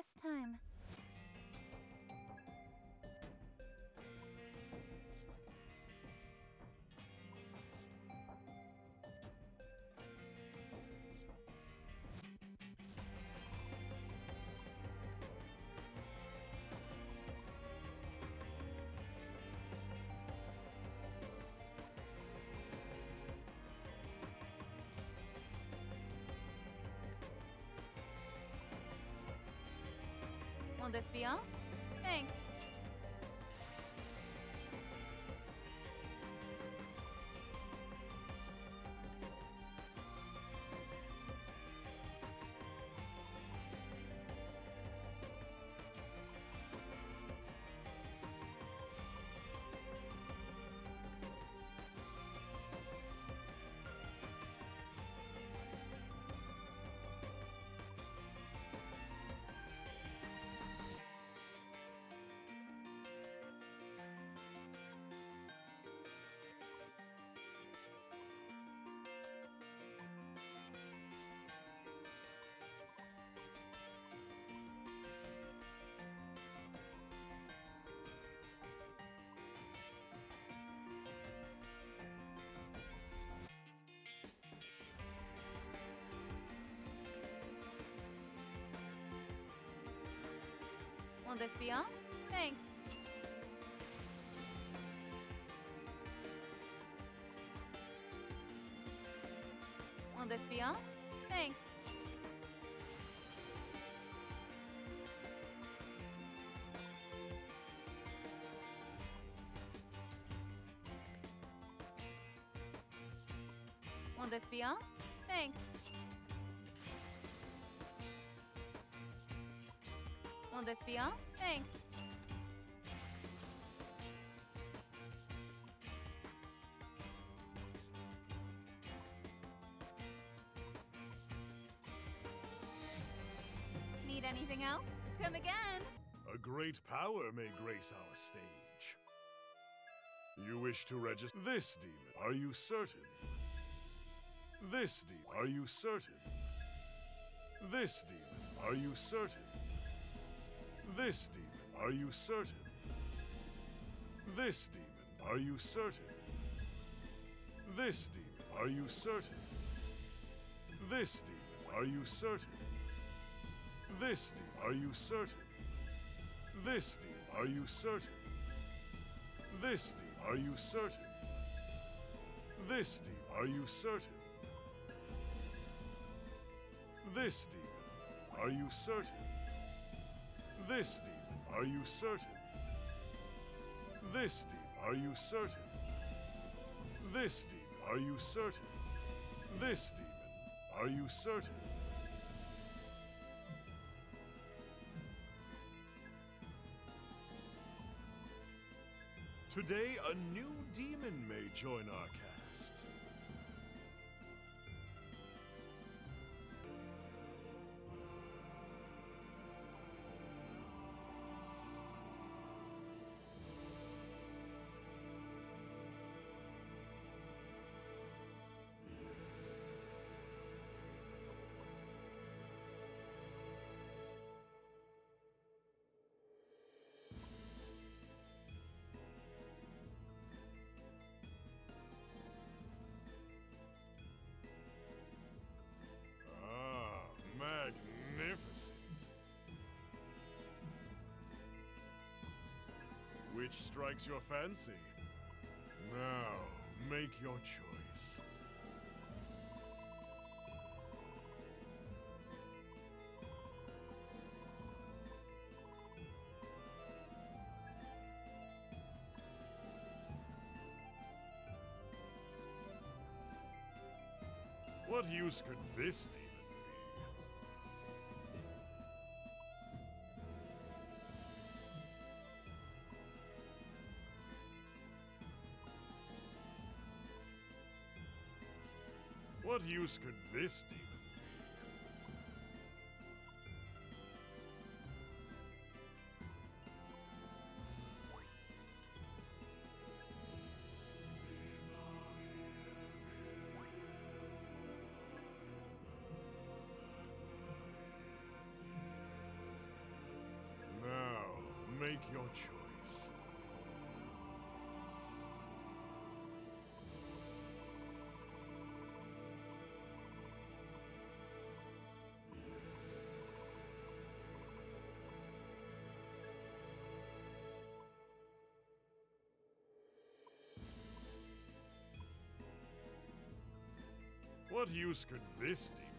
this time. Will this be all? Thanks. Will this be all? Thanks. Will this be all? Thanks. Will this be all? Thanks. This? Thanks. Need anything else? Come again! A great power may grace our stage. You wish to register this demon? Are you certain? This demon? Are you certain? This demon? Are you certain? This demon? Are you certain? This demon? Are you certain? This demon? Are you certain? This demon? Are you certain? This demon? Are you certain? This demon? Are you certain? This demon? Are you certain? This demon? Are you certain? This demon? Are you certain? This demon? Are you certain? This demon? Are you certain? This demon? Are you certain? This demon? Are you certain? Today, a new demon may join our cast. Which strikes your fancy? Now, make your choice. What use could this be? Use could this demon be? Make your choice. What use could this demon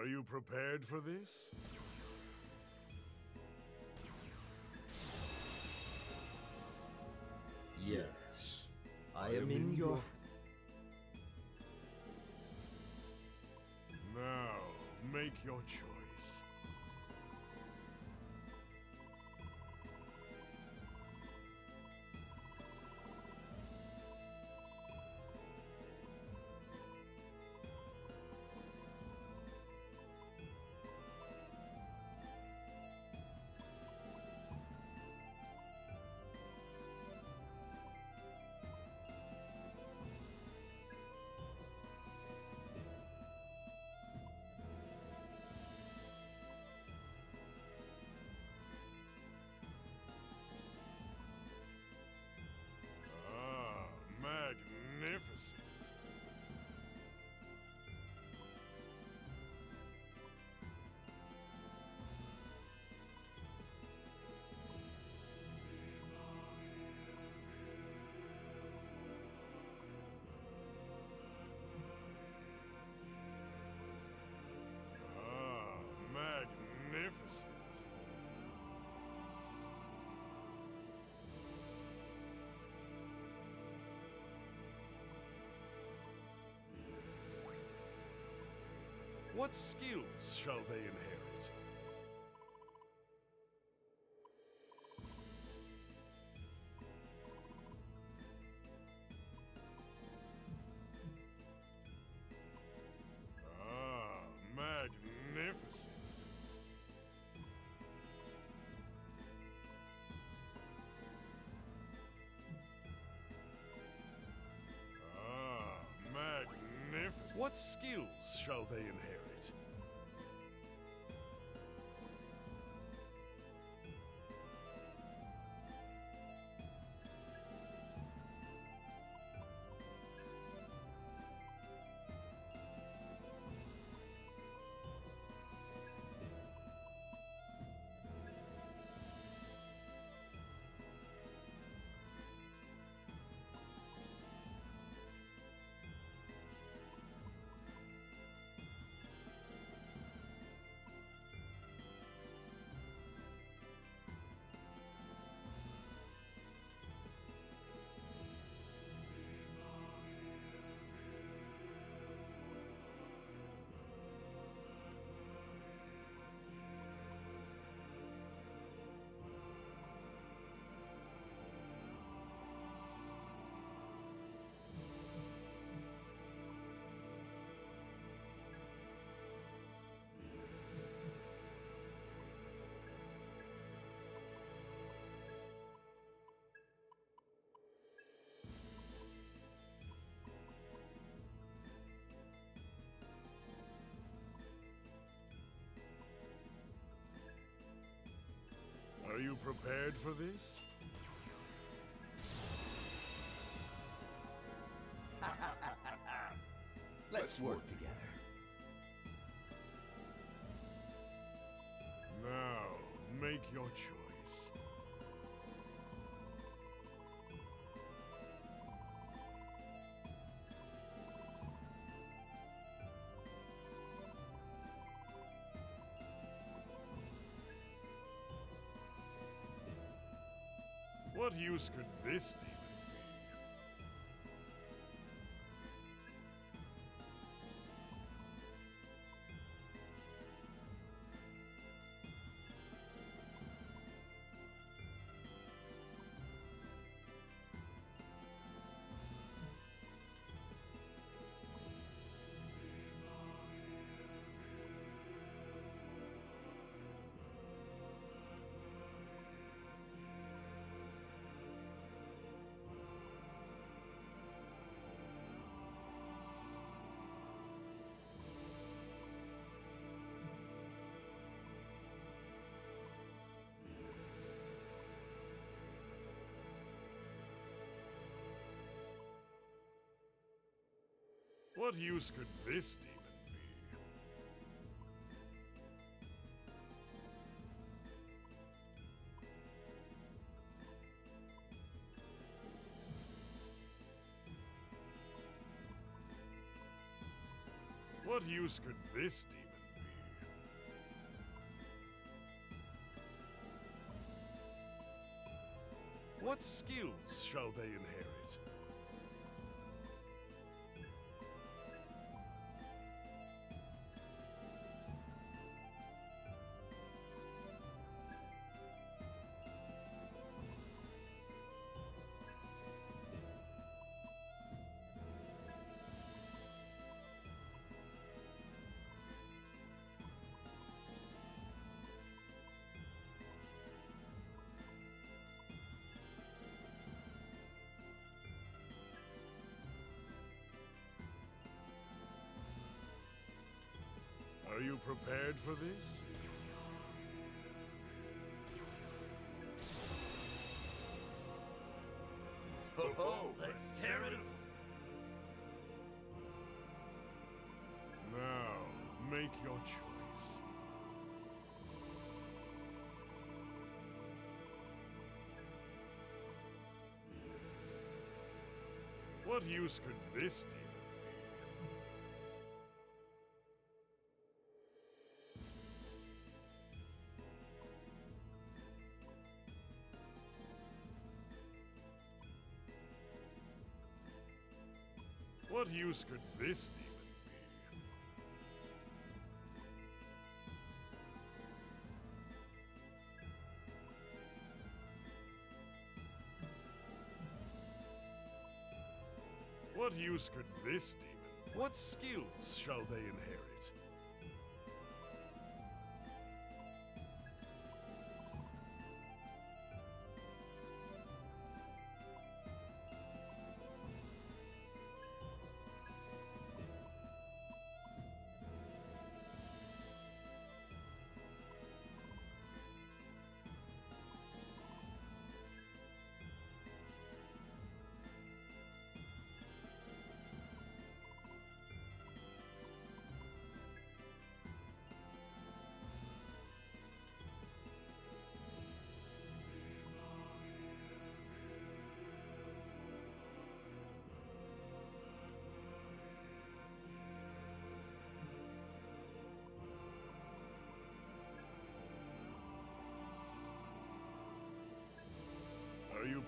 Are you prepared for this? Yes. I am in your. Now, make your choice. What skills shall they inherit? Ah, magnificent. Ah, magnificent. What skills shall they inherit? Prepared for this? Let's work together. What use could What use could this demon be? What use could this demon be? What skills shall they inherit? You prepared for this? Ho ho! Let's tear it up! Now, make your choice. What use could this demon What use could this demon be? What use could this demon? What skills shall they inherit?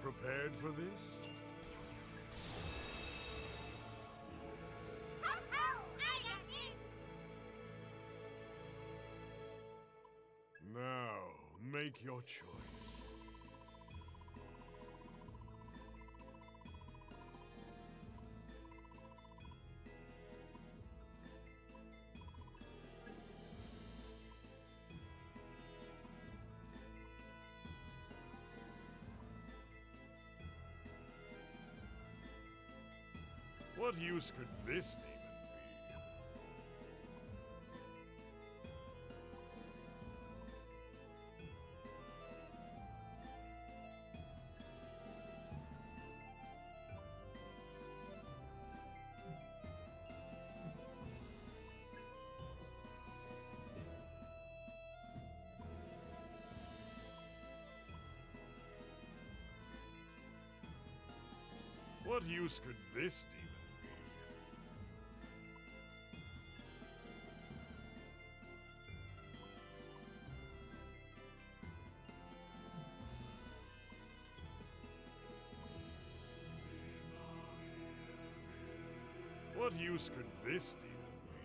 Prepared for this? Now, make your choice. What use could this demon be? What use could this demon use could this demon be?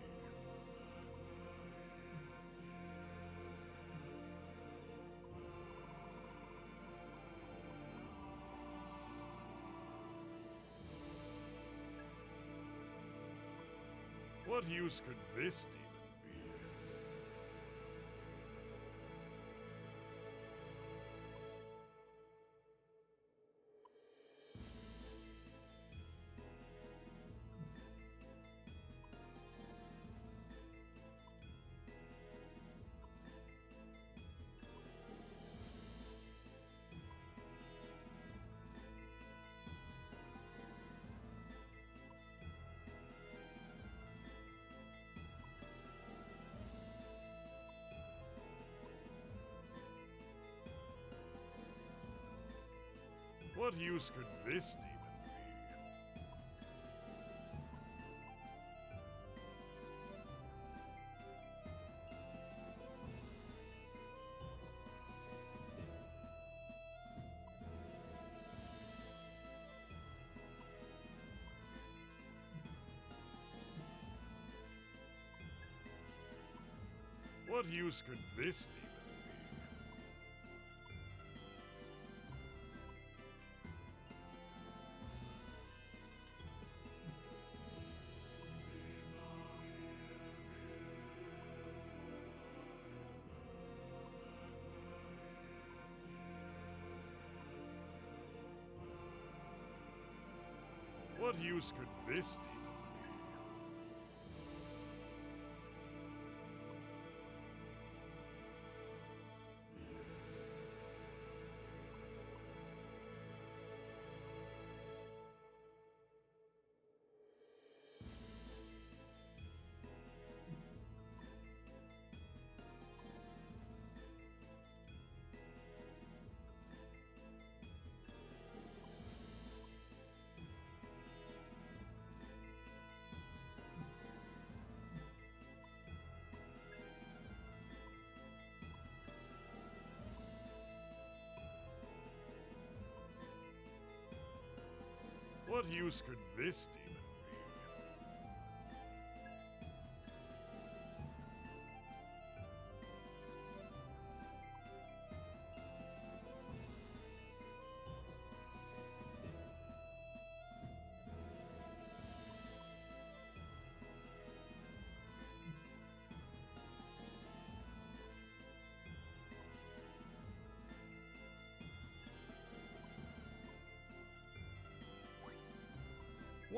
What use could this demon What use could this demon be? What use could this use could this demon What use could this demon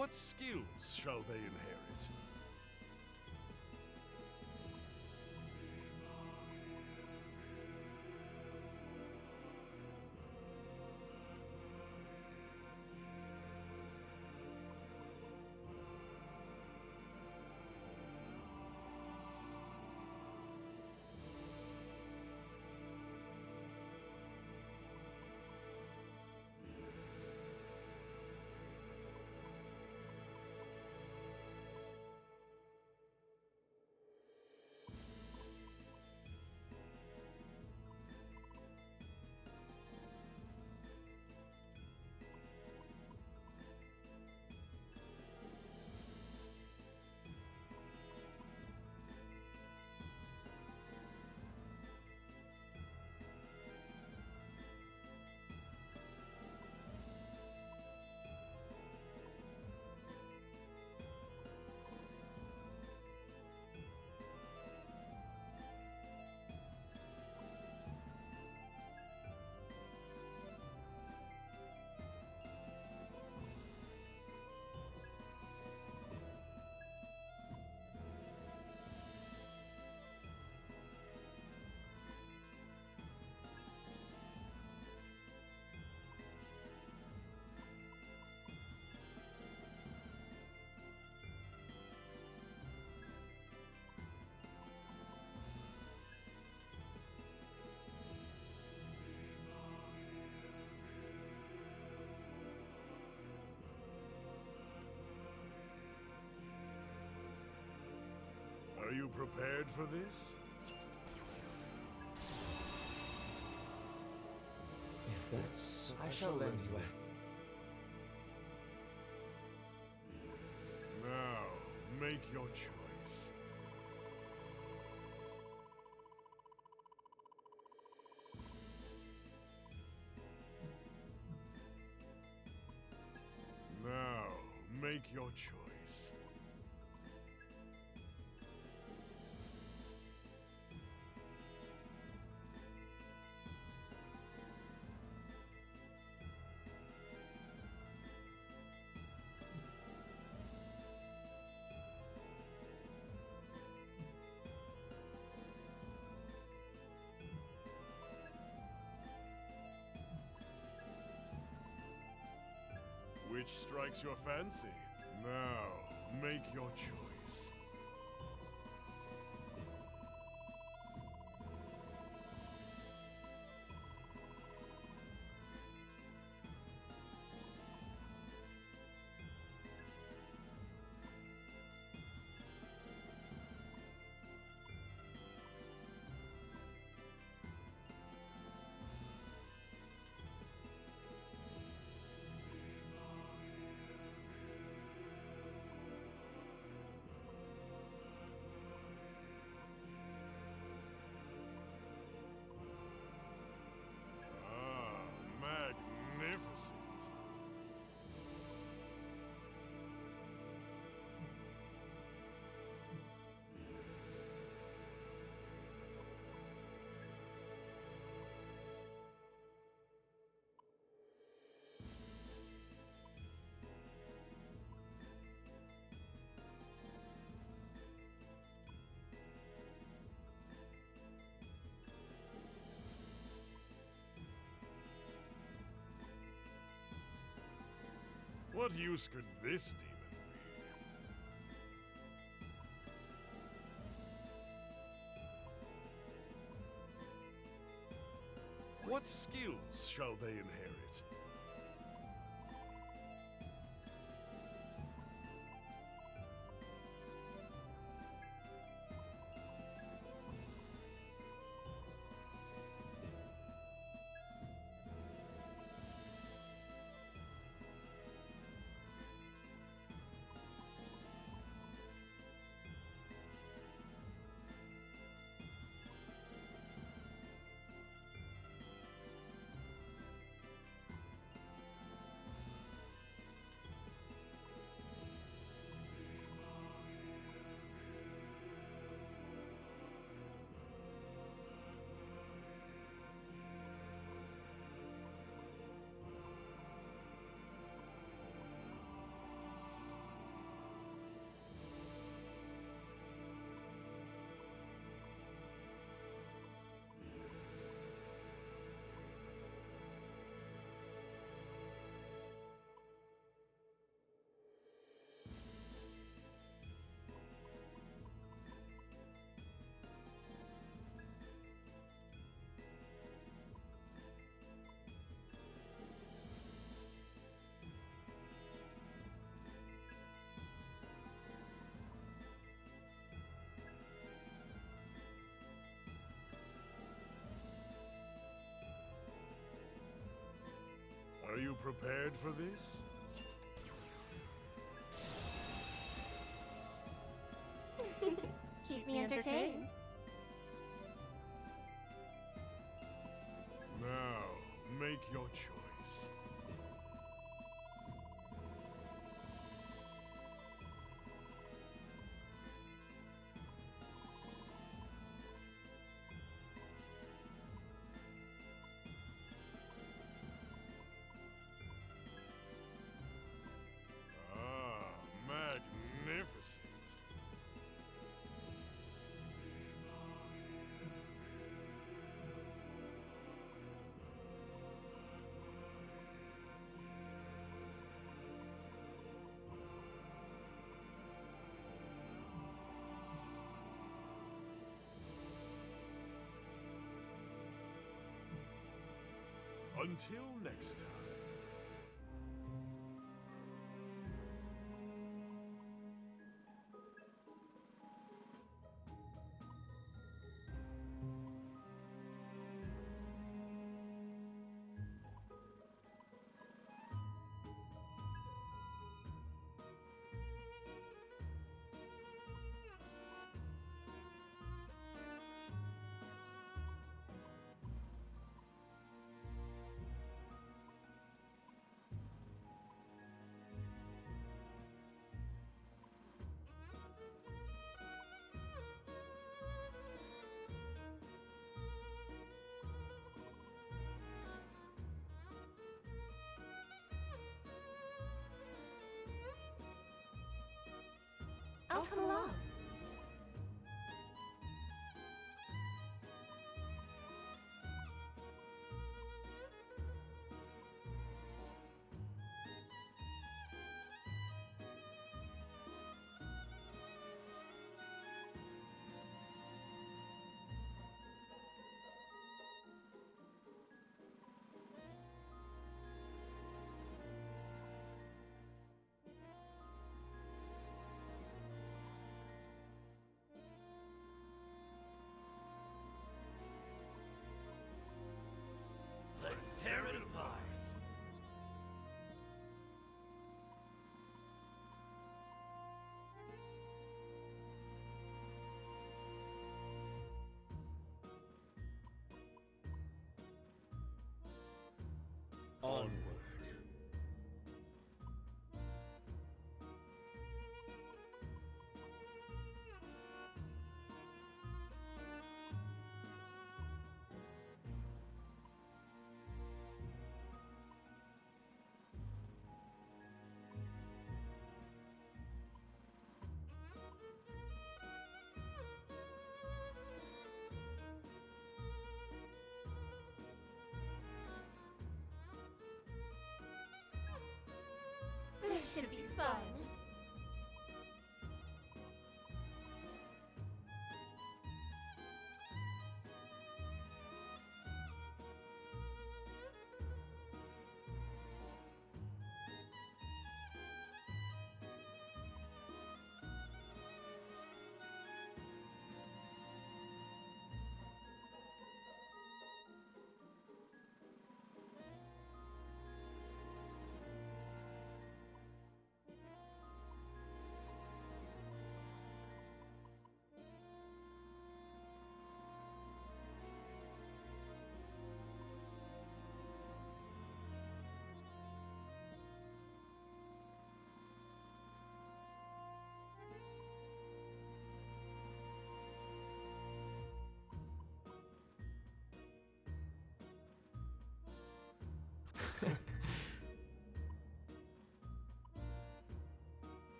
What skills shall they inherit? Prepared for this? If that's, I shall lend you a. Now, make your choice. Now, make your choice. Which strikes your fancy? Now, make your choice. What use could this demon be? What skills shall they inherit? Prepared for this? Keep me entertained. Now, make your choice. Until next time. Let's tear it apart. Onward. Should be fun.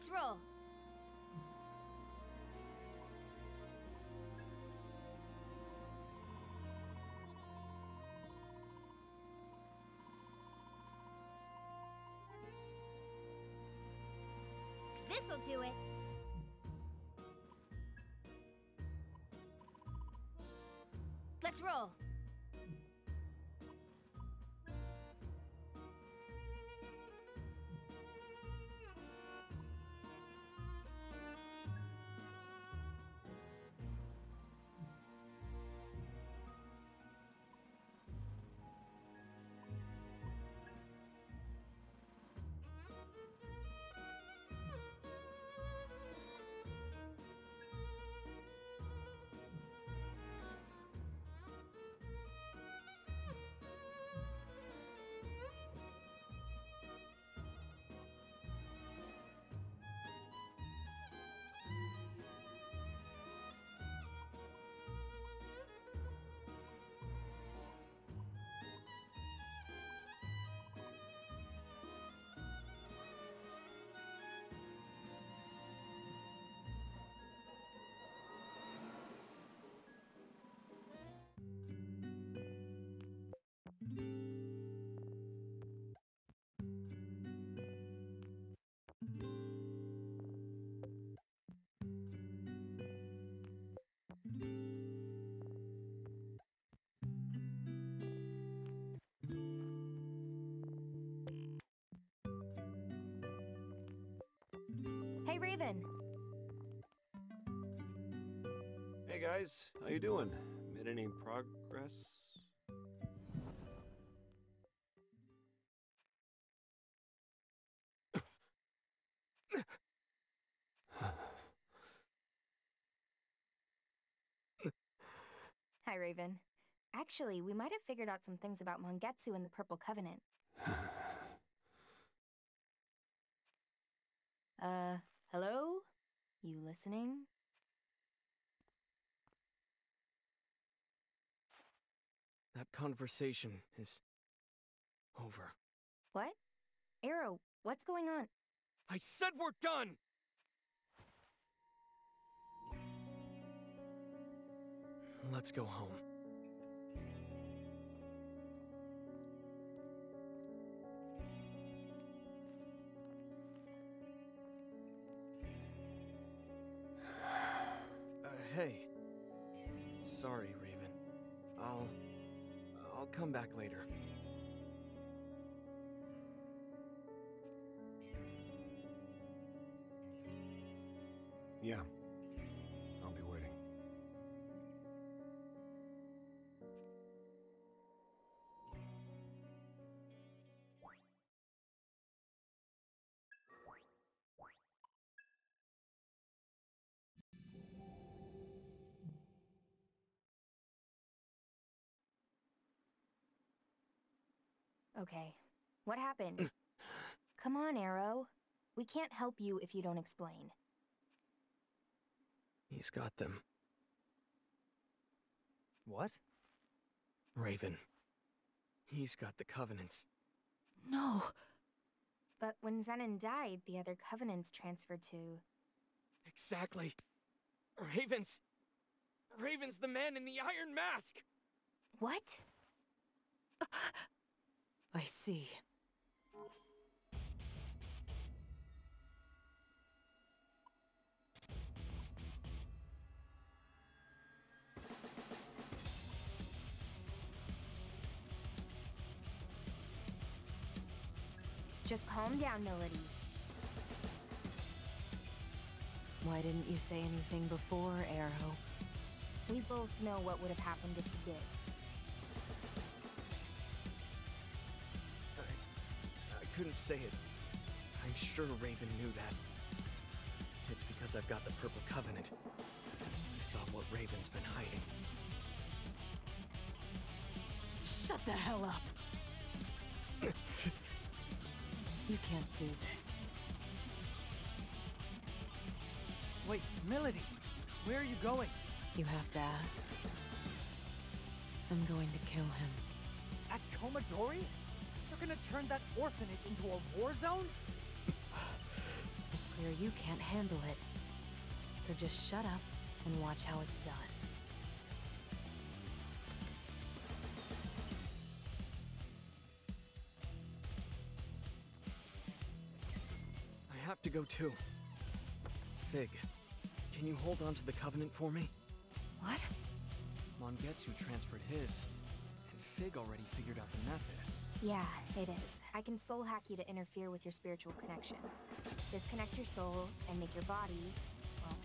Let's roll. This'll do it. Hey, Hey guys, how you doing? Made any progress? Hi, Raven. Actually, we might have figured out some things about Mangetsu and the Purple Covenant. Uh, hello? You listening? That conversation is over. What? Arrow, what's going on? I said we're done! Let's go home. Come back later. Yeah. Okay. What happened? Come on, Arrow. We can't help you if you don't explain. He's got them. What? Raven. He's got the Covenants. No. But when Zenon died, the other covenants transferred to. Exactly. Raven's... Raven's the man in the Iron Mask! What? I see. Just calm down, Milady. Why didn't you say anything before, Arrow? We both know what would have happened if you did. Couldn't say it. I'm sure Raven knew that. It's because I've got the Purple Covenant. I saw what Raven's been hiding. Shut the hell up! you can't do this. Wait, Milady, where are you going? You have to ask. I'm going to kill him. At Komodori? You're gonna turn that orphanage into a war zone? It's clear you can't handle it. So just shut up and watch how it's done. I have to go too. Fig, can you hold on to the Covenant for me? What? Mangetsu transferred his, and Fig already figured out the method. Yeah, it is. I can soul hack you to interfere with your spiritual connection. Disconnect your soul and make your body, well,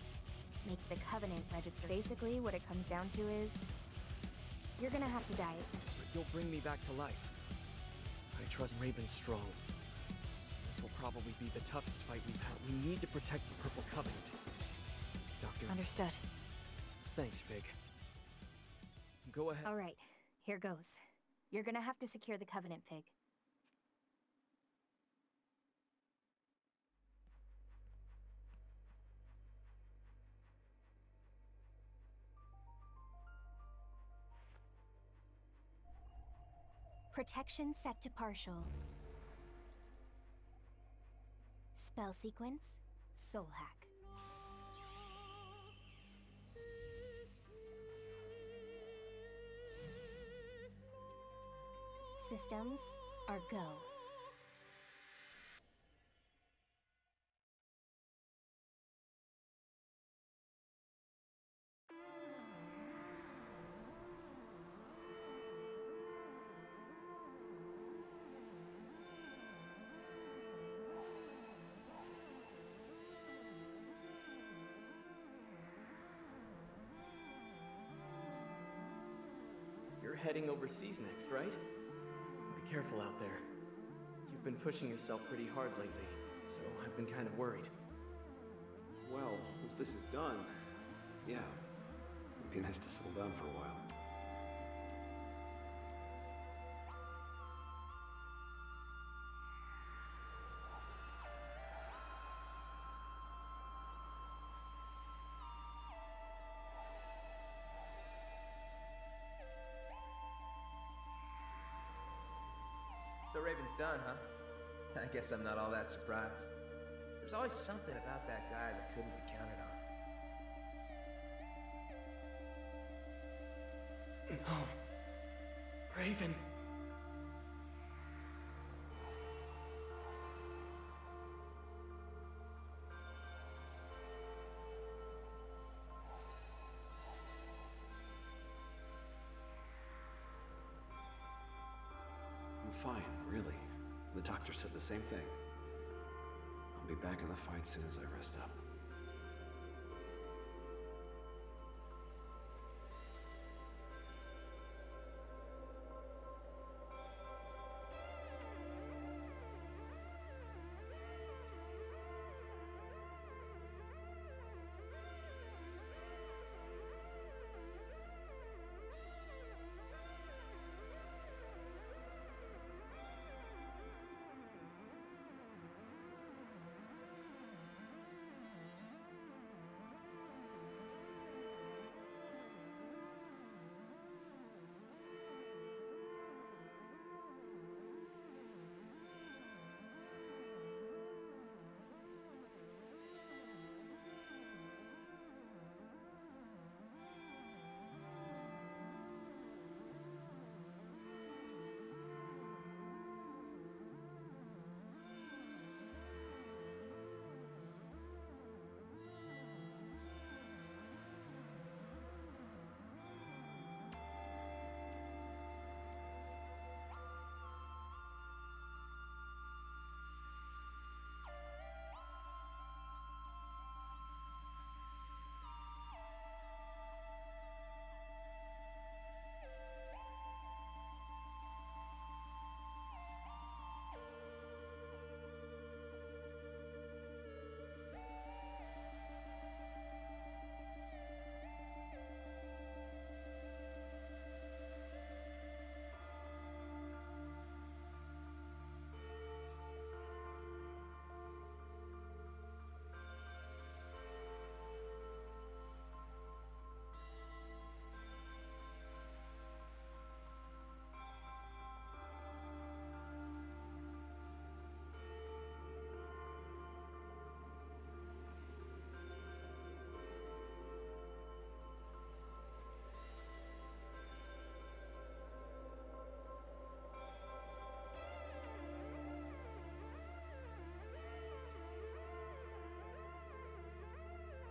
make the covenant register. Basically, what it comes down to is you're gonna have to die. But you'll bring me back to life. I trust Raven strong. This will probably be the toughest fight we've had. We need to protect the Purple Covenant. Doctor, Understood. thanks, Fig. Go ahead. All right, here goes. You're gonna have to secure the covenant, Fig. Protection set to partial. Spell sequence, soul hack. Systems are go. You're heading overseas next, right? Careful out there. You've been pushing yourself pretty hard lately, so I've been kind of worried. Well, once this is done, yeah, it'd be nice to settle down for a while. Raven's done, huh? I guess I'm not all that surprised. There's always something about that guy that couldn't be counted on. No. Raven. Said the same thing. I'll be back in the fight soon as I rest up.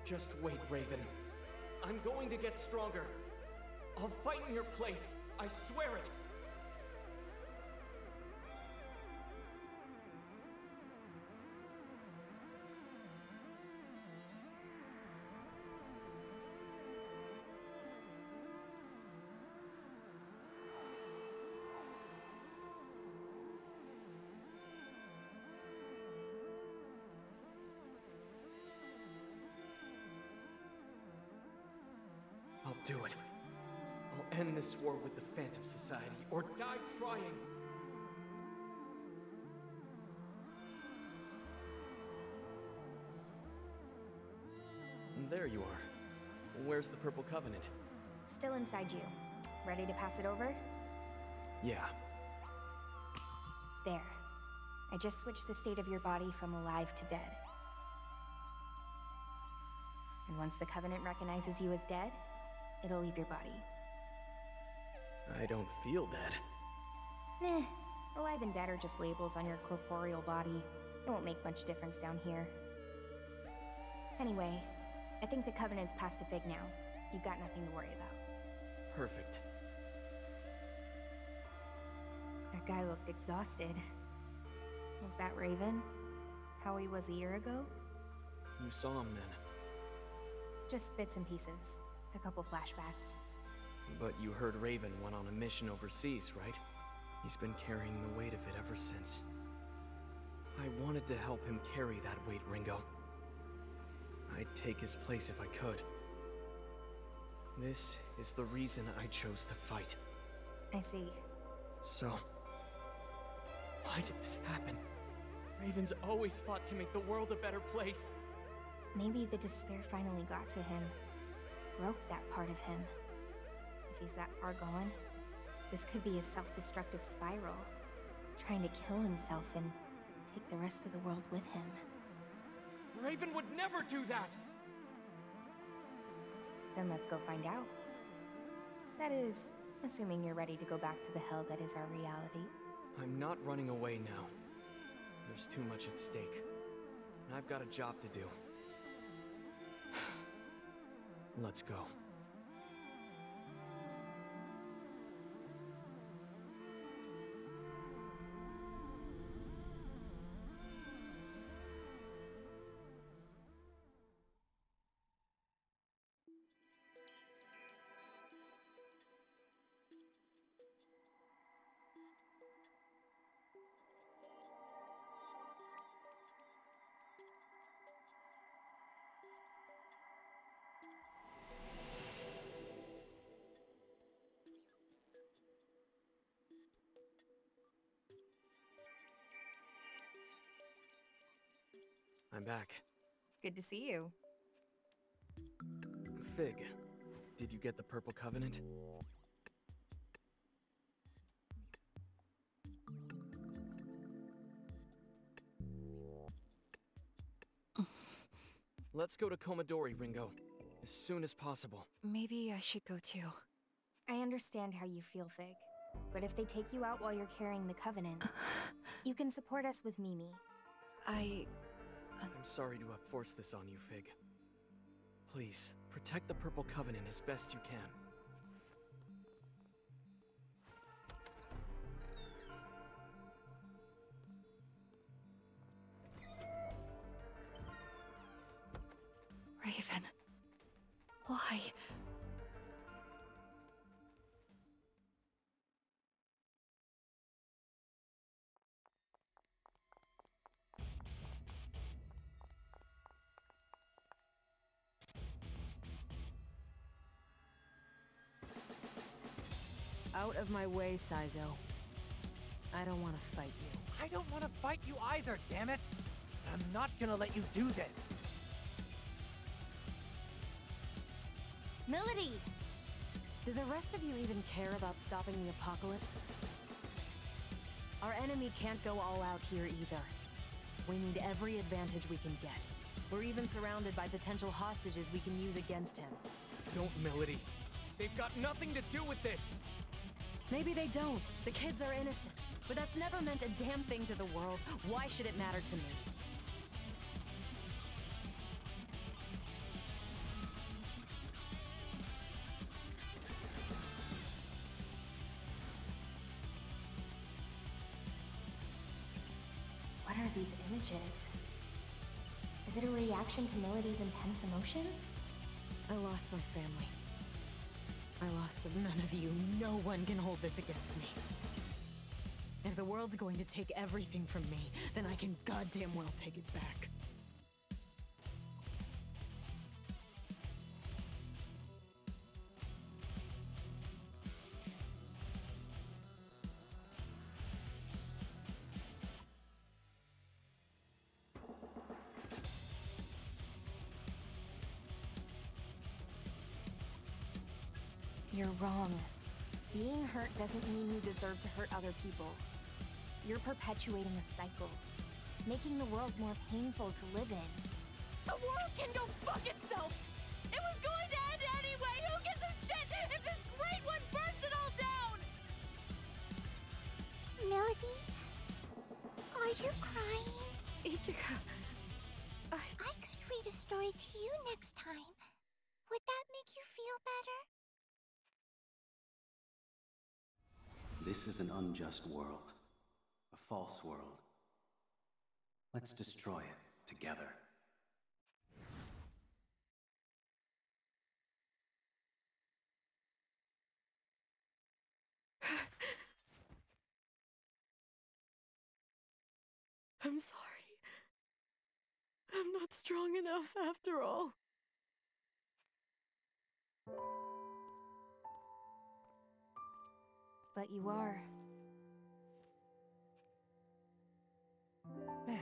Just wait, Raven. I'm going to get stronger. I'll fight in your place. I swear it. Do it. I'll end this war with the Phantom Society, or die trying. There you are. Where's the Purple Covenant? Still inside you. Ready to pass it over? Yeah. There. I just switched the state of your body from alive to dead. And once the Covenant recognizes you as dead, it'll leave your body. I don't feel dead. Nah, alive and dead are just labels on your corporeal body. It won't make much difference down here. Anyway, I think the Covenant's past a fig now. You've got nothing to worry about. Perfect. That guy looked exhausted. Was that Raven? How he was a year ago? You saw him then. Just bits and pieces. A couple flashbacks. But you heard Raven went on a mission overseas, right? He's been carrying the weight of it ever since. I wanted to help him carry that weight, Ringo. I'd take his place if I could. This is the reason I chose to fight. I see. So, why did this happen? Raven's always fought to make the world a better place. Maybe the despair finally got to him. Broke that part of him. If he's that far gone, this could be a self destructive spiral. trying to kill himself and take the rest of the world with him. Raven would never do that! Then let's go find out. That is, assuming you're ready to go back to the hell that is our reality. I'm not running away now. There's too much at stake. And I've got a job to do. Let's go. Back. Good to see you. Fig, did you get the Purple Covenant? Let's go to Komodori, Ringo. As soon as possible. Maybe I should go too. I understand how you feel, Fig. But if they take you out while you're carrying the Covenant, you can support us with Mimi. I. I'm sorry to have forced this on you, Fig. Please, protect the Purple Covenant as best you can. Of my way, Saizo. I don't want to fight you. I don't want to fight you either, damn it! I'm not gonna let you do this! Milady! Do the rest of you even care about stopping the apocalypse? Our enemy can't go all out here either. We need every advantage we can get. We're even surrounded by potential hostages we can use against him. Don't, Milady. They've got nothing to do with this. Maybe they don't. The kids are innocent. But that's never meant a damn thing to the world. Why should it matter to me? What are these images? Is it a reaction to Milady's intense emotions? I lost my family. I lost them. None of you. No one can hold this against me. If the world's going to take everything from me, then I can goddamn well take it back. To hurt other people. You're perpetuating a cycle, making the world more painful to live in. The world can go fuck itself! It was going to end anyway! Who gives a shit if this great one burns it all down? Milady? Are you crying? Ichika... I... I could read a story to you next This is an unjust world. A false world. Let's destroy it together. I'm sorry. I'm not strong enough after all. But you are. Man,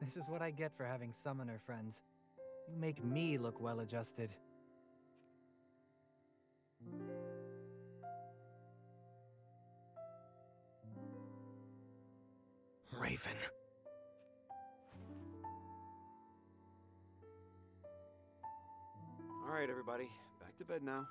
this is what I get for having summoner friends. You make me look well adjusted. Raven. All right, everybody, back to bed now.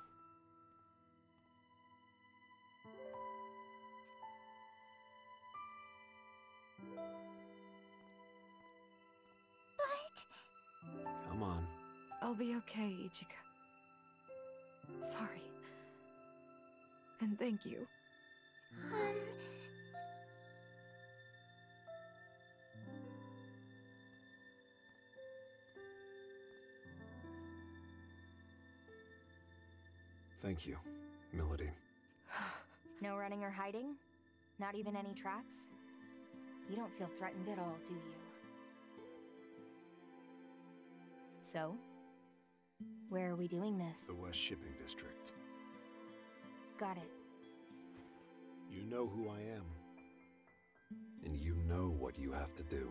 But Come on. I'll be okay, Ichika. Sorry. And thank you. um Thank you, Milady. No running or hiding? Not even any traps? You don't feel threatened at all, do you? So? Where are we doing this? The West Shipping District. Got it. You know who I am. And you know what you have to do.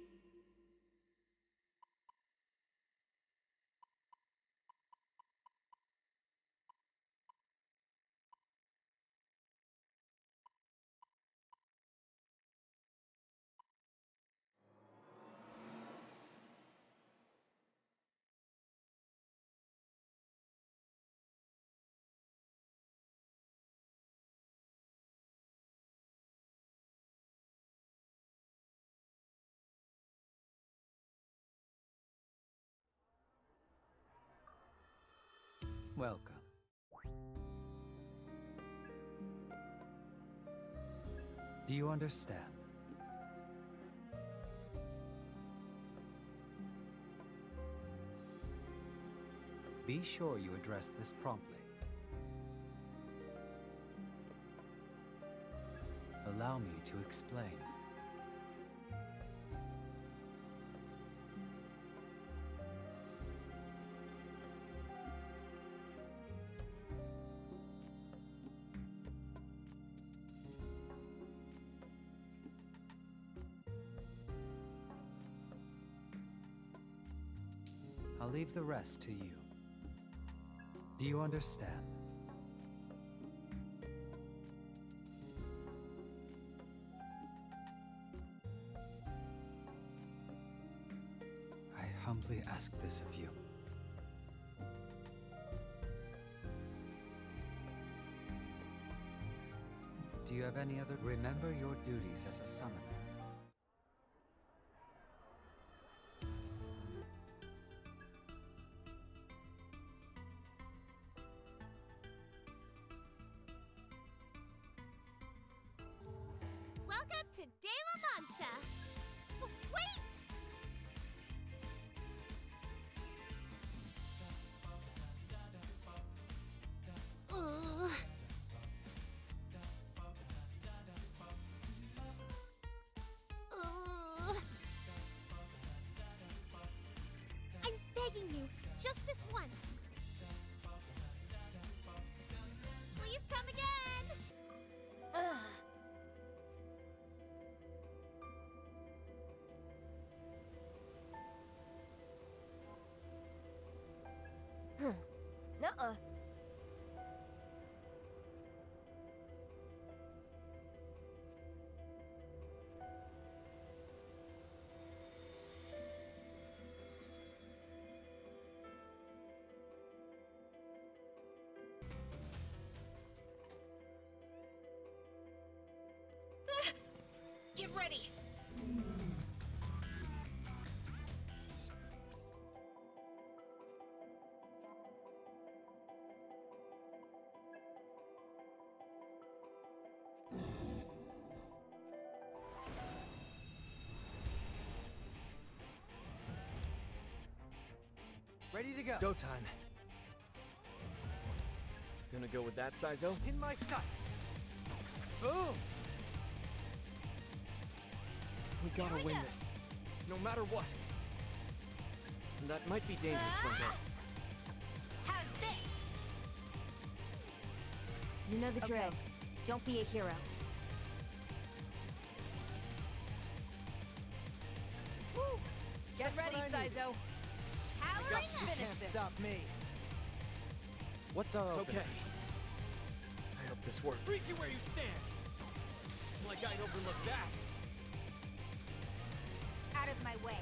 Welcome. Do you understand? Be sure you address this promptly. Allow me to explain. Leave the rest to you. Do you understand? I humbly ask this of you. Do you have any other? Remember your duties as a summoner. Nuh-uh. Get ready! Ready to go. Go time. Gonna go with that, Saizo? In my sights! Boom! We gotta win go. this. No matter what. And that might be dangerous ah! one day. Ah! How's this? You know the okay. drill. Don't be a hero. Powering Just finish Can't this. stop me. What's our opening? Okay. I hope this works. Freeze you where you stand! Like I'd overlook that! Out of my way.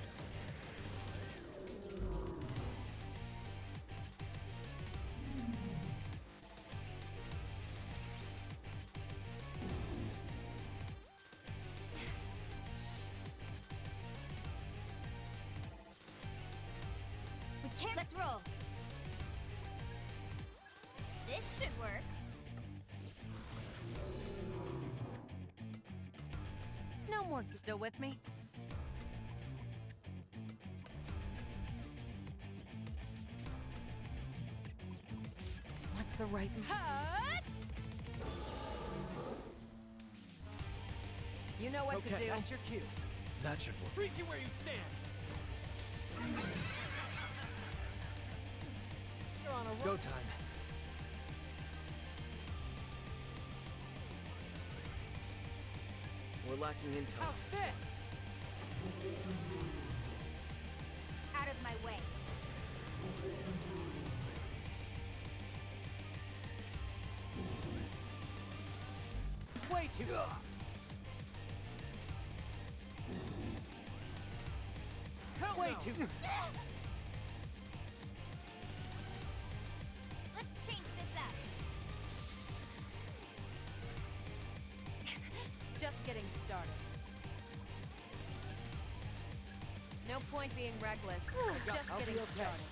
Let's roll. This should work. No more. Still with me? What's the right? Hut! You know what to do. That's your cue. That should work. Freeze you where you stand! You're on a Go time. We're lacking intel. How's on this this? Out of my way. Way too. Hell Way no. too. No point being reckless. Just I'll be getting okay. started.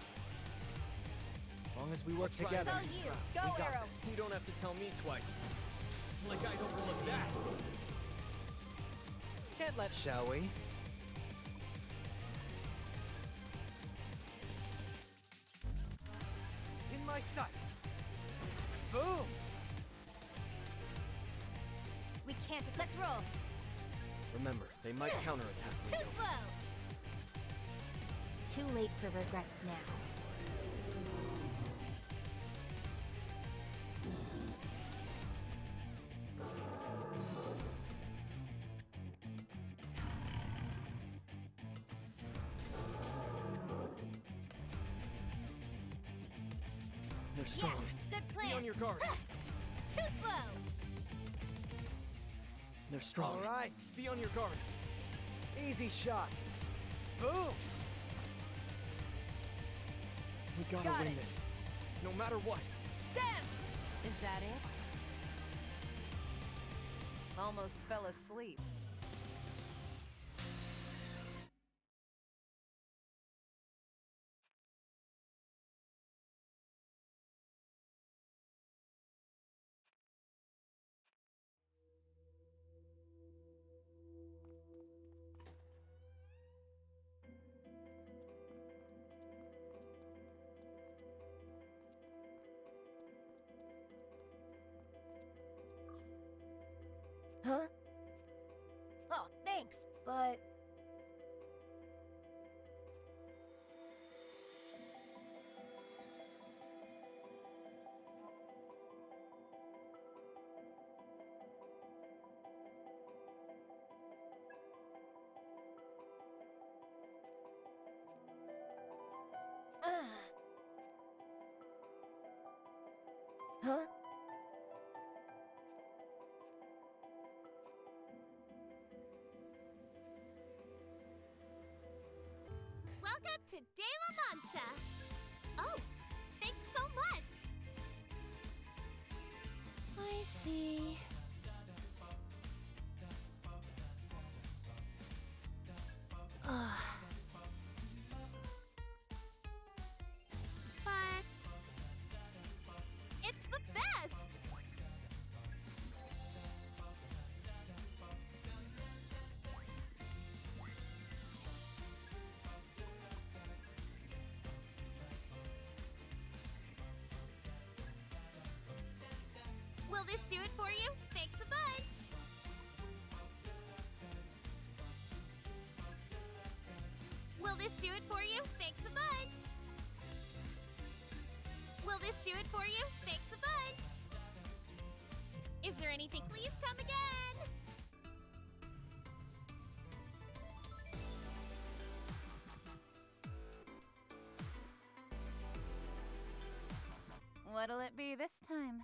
As long as we work try it. together. It's all you. Go, We got Arrow. this. You don't have to tell me twice. Like I'd overlook that! Can't let, shall we? In my sights. Boom! We can't. Let's roll. Remember, they might counterattack. Too slow. Too late for regrets now. They're strong. Yeah, good plan. Be on your guard. Too slow. They're strong. All right. Be on your guard. Easy shot. Boom! Gotta Got win it. this. No matter what. Dance! Is that it? Almost fell asleep. Huh? Welcome to De La Mancha. Oh, thanks so much. I see. This do it for you? Thanks a bunch. Will this do it for you? Thanks a bunch. Will this do it for you? Thanks a bunch. Is there anything, please come again! What'll it be this time?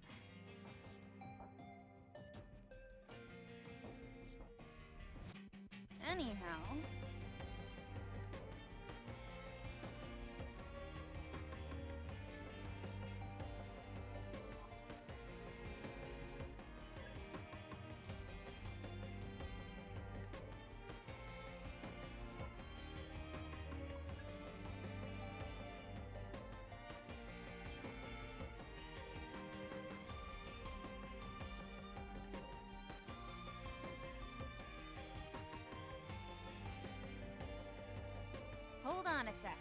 Hold on a sec.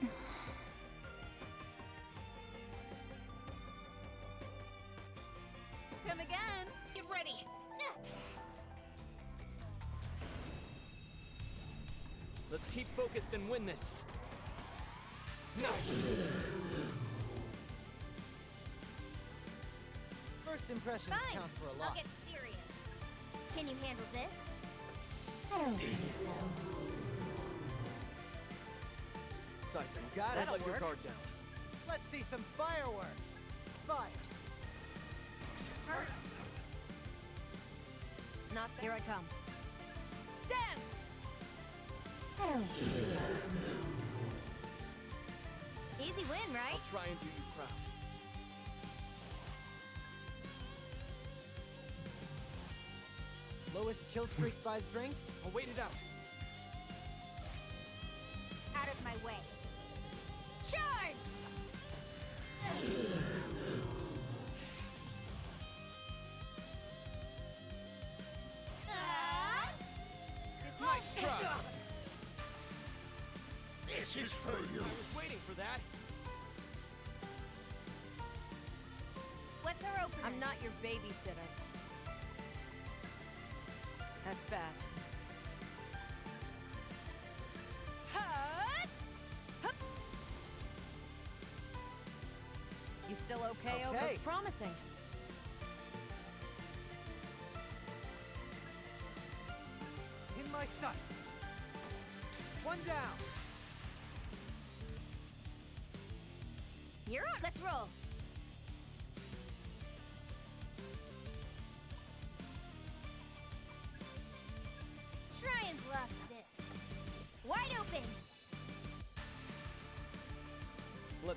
Come again. Get ready. Let's keep focused and win this. Nice! First impressions Fine. count for a I'll lot. get serious. Can you handle this? I don't think so. Saizo, Got it. don't let your guard down. Let's see some fireworks. Fire. Hurt. Not here I come. Dance! I don't think so. Easy win, right? I'll try and do you proud. Lowest kill streak buys drinks. I'll wait it out. Out of my way. Charge! Nice try. This is for you. I was waiting for that. What's our opener? I'm not your babysitter. Bad. You still okay? Oh, Okay. looks promising. In my sights. One down. You're on. Let's roll.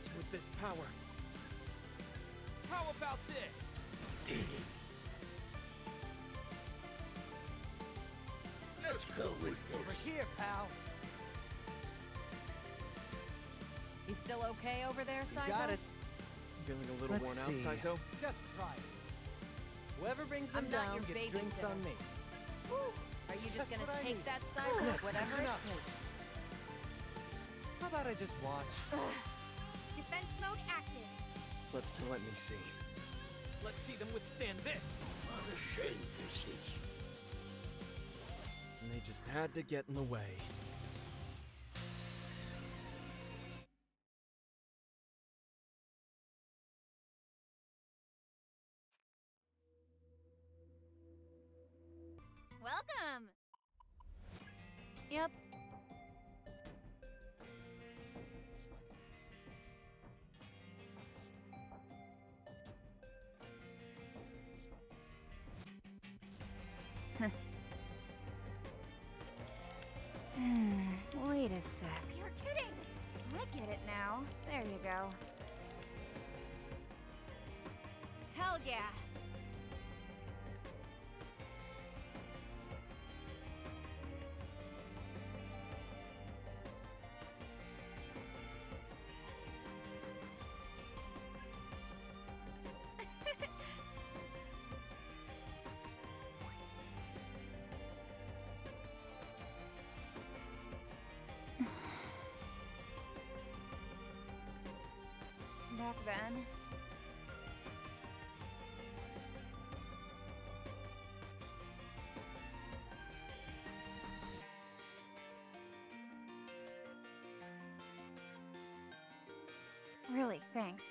Let's with this power. How about this? Let's go with Over here, pal. You still okay over there, Saizo? Got it. Feeling a little Let's worn see. out, Saizo? Just try it. Whoever brings them I'm not down your gets drinks on me. Are you just Just gonna what I take need. that, Saizo? That's Whatever it takes. How about I just watch? Defense mode active. Let's let me see. Let's see them withstand this. What a shame this is. And they just had to get in the way. back then. Really, thanks.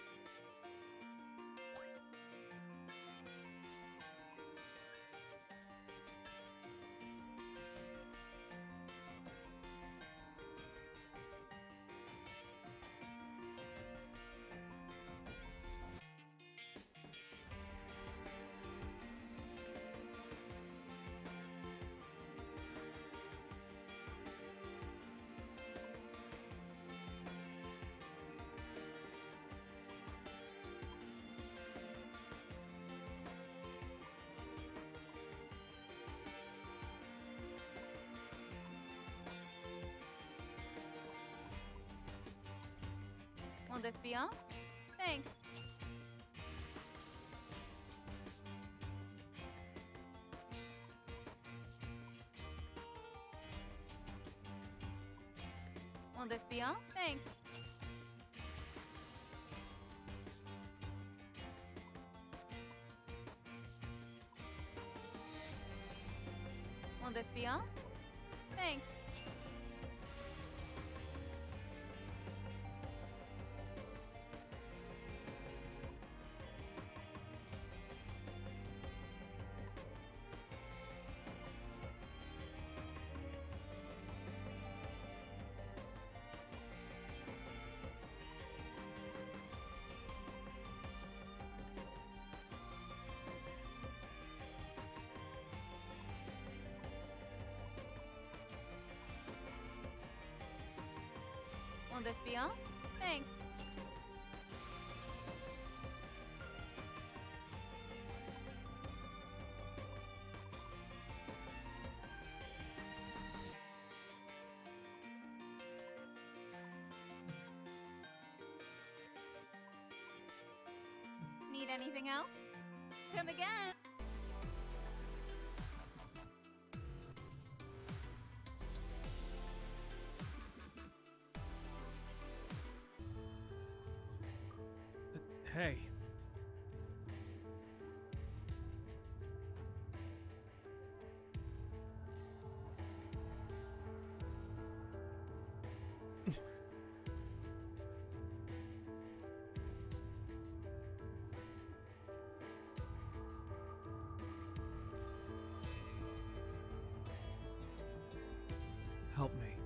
Will this be all? Thanks. Will this be all? Thanks. Will this be all? Will this be all? Thanks. Need anything else? Come again. Hey. Help me.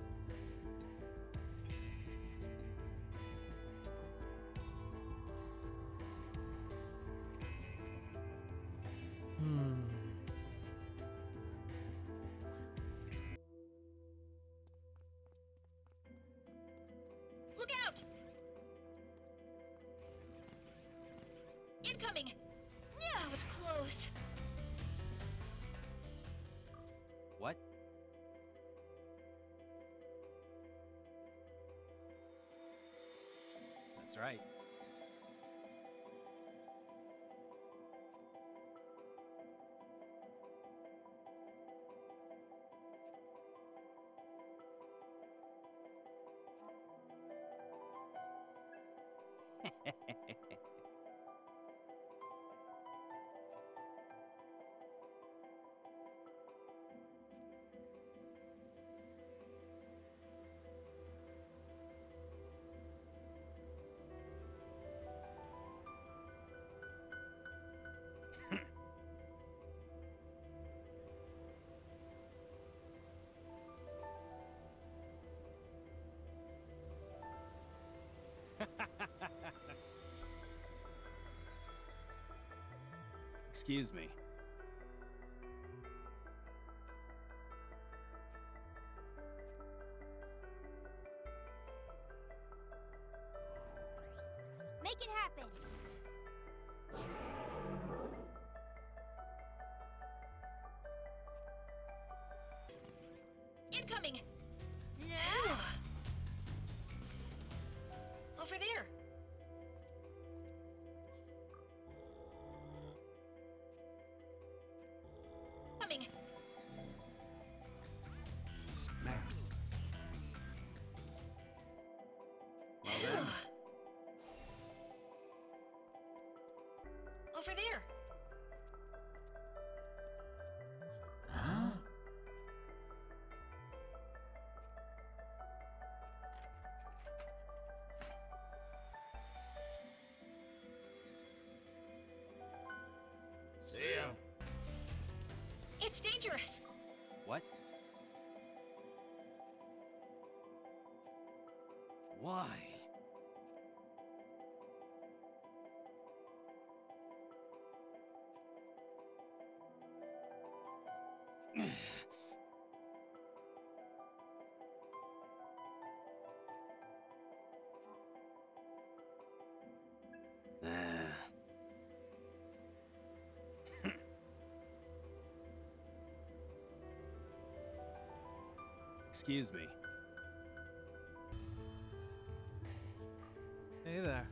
Incoming! That was close. What? That's right. Excuse me. Make it happen. Incoming! No! Over there. Excuse me. Hey there.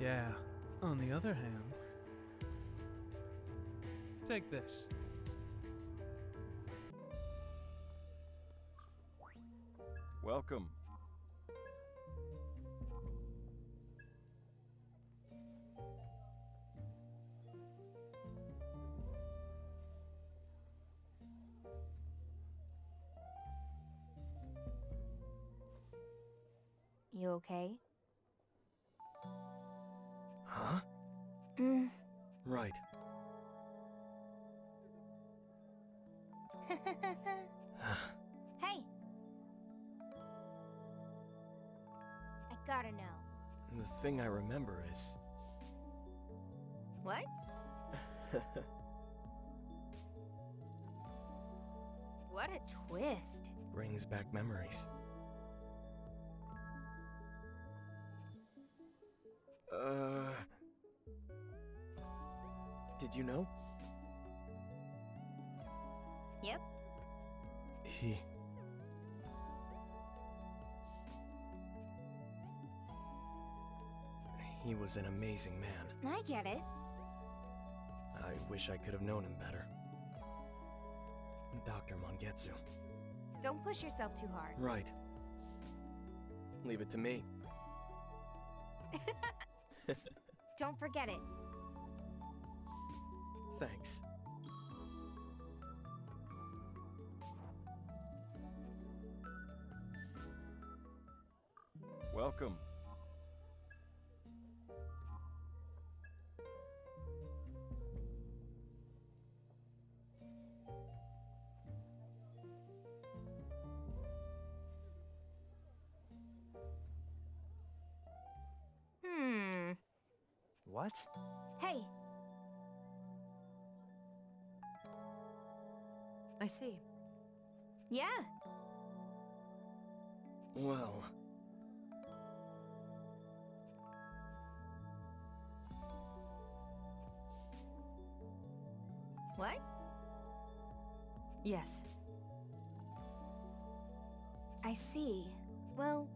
Yeah, on the other hand, take this. Okay? Huh? Mm. Right. hey! I gotta know. The thing I remember is. What? What a twist. brings back memories. Did you know? Yep. He. He was an amazing man. I get it. I wish I could have known him better. Dr. Mangetsu. Don't push yourself too hard. Right. Leave it to me. Don't forget it. Thanks. Welcome. Hmm. What? See. yeah. Well, What? Yes. I see. Well,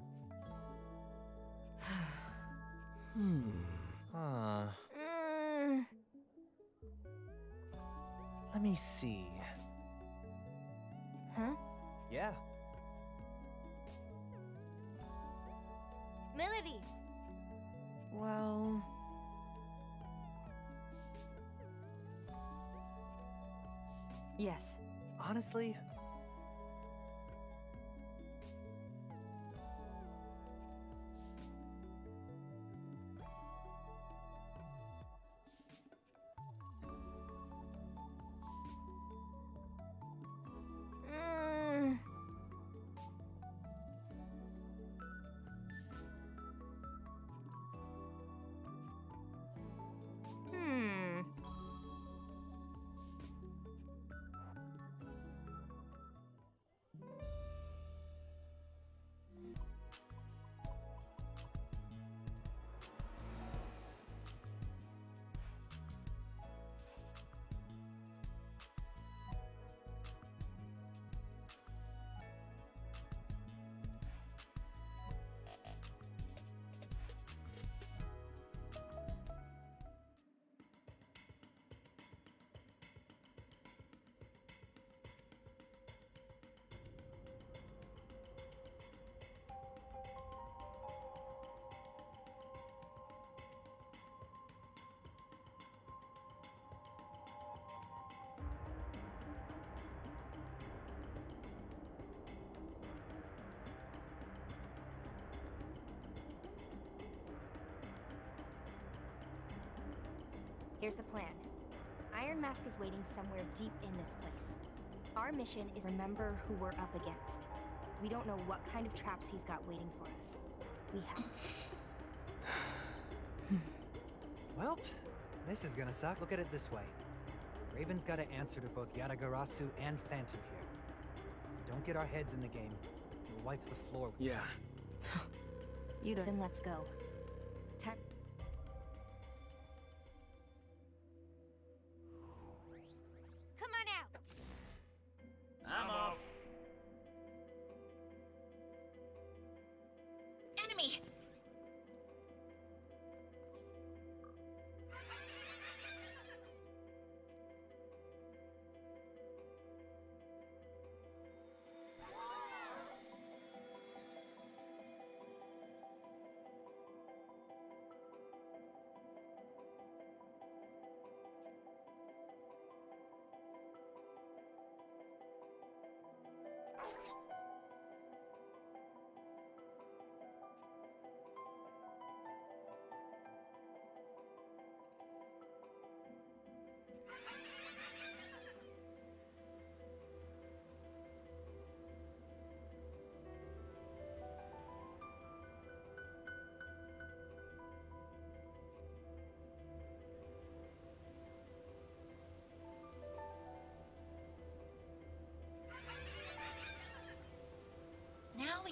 hmm. Uh, mm, Let me see. Yes. Honestly, Here's the plan. Iron Mask is waiting somewhere deep in this place. Our mission is remember who we're up against. We don't know what kind of traps he's got waiting for us. We have. Hmm. Well, this is gonna suck. Look at it this way. Raven's gotta answer to both Yatagarasu and Phantom here. If we don't get our heads in the game, we'll wipe the floor with Yeah. You don't. Then let's go.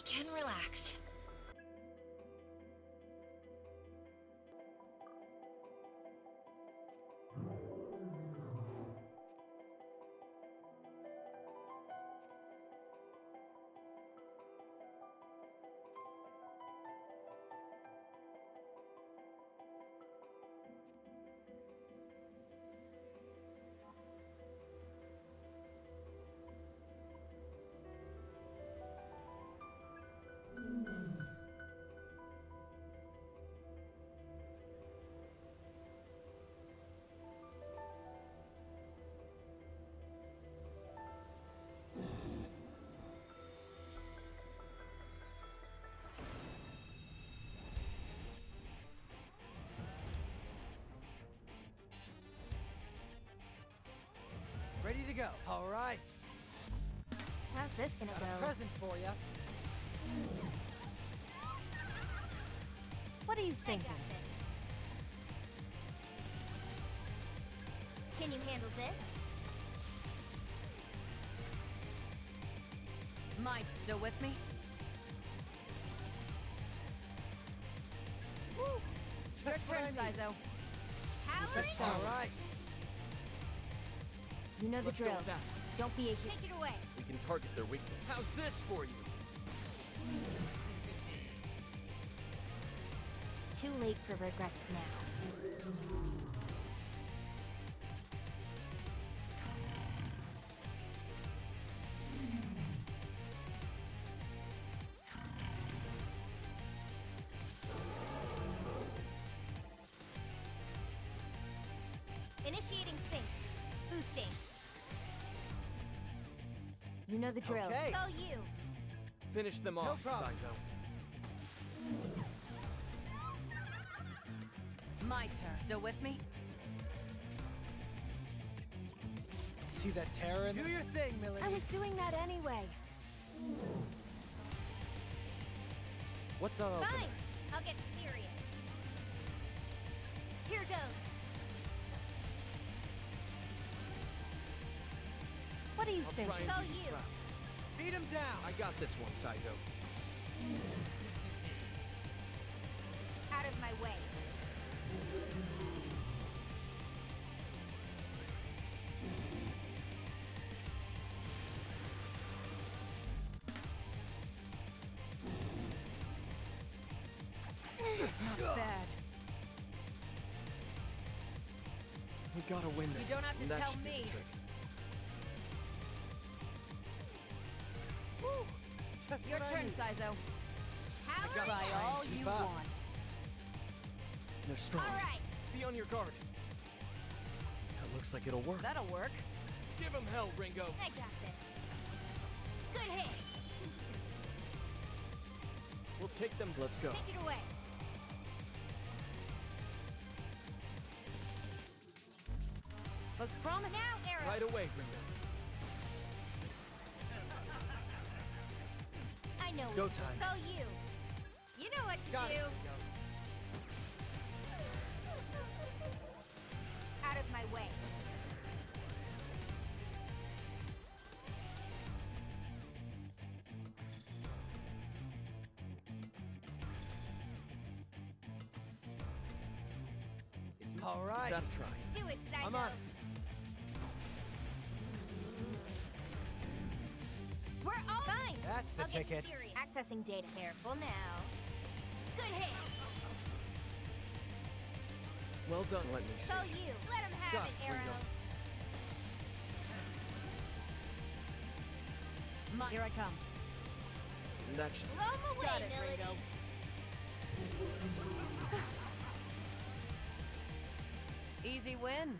We can relax. Ready to go. All right. How's this gonna Got a go? present for you. What are you thinking? got this. Can you handle this? Might still with me? Your turn, Saizo. Howard? All right. You know the Let's drill. Don't be a hero. Take it away. We can target their weakness. How's this for you? Too late for regrets now. You know the drill. Okay. It's all you. Finish them off, problem. Saizo. My turn. Still with me? See that terror in Do your thing, Millie. I was doing that anyway. What's our Fine. opener? I'll get I'll try and It's all you. Beat him down. I got this one, Saizo. Out of my way. Not bad. We gotta win this. You don't have to that tell should be the me. Your what I turn, need. Saizo. Howard? Try all you up. want. They're strong. All right. Be on your guard. That looks like it'll work. That'll work. Give him hell, Ringo. I got this. Good hit. We'll take them. Let's go. Take it away. looks promising. Now, Arrow. Right away, Ringo. Know Go it. time. It's all you. You know what to Got do. Out of my way. It's all right. Gotta try. Do it, Saizo. I'm on. We're all fine. That's the I'll get ticket. Serious. Accessing data. Careful now. Good hit. Well done. Let me see. all you. Let him have Got it, it, Arrow. Ringo. Ma- Here I come. That should. Blow him away, Got it, Ringo. Easy win.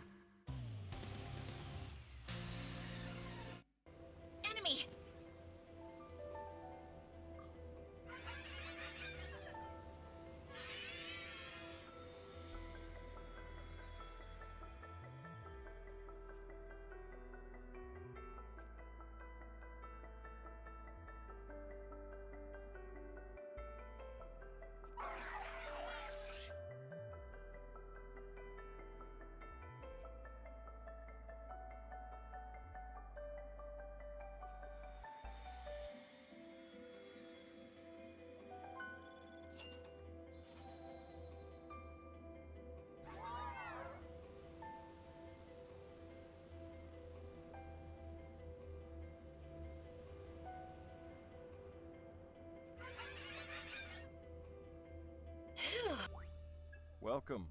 Welcome.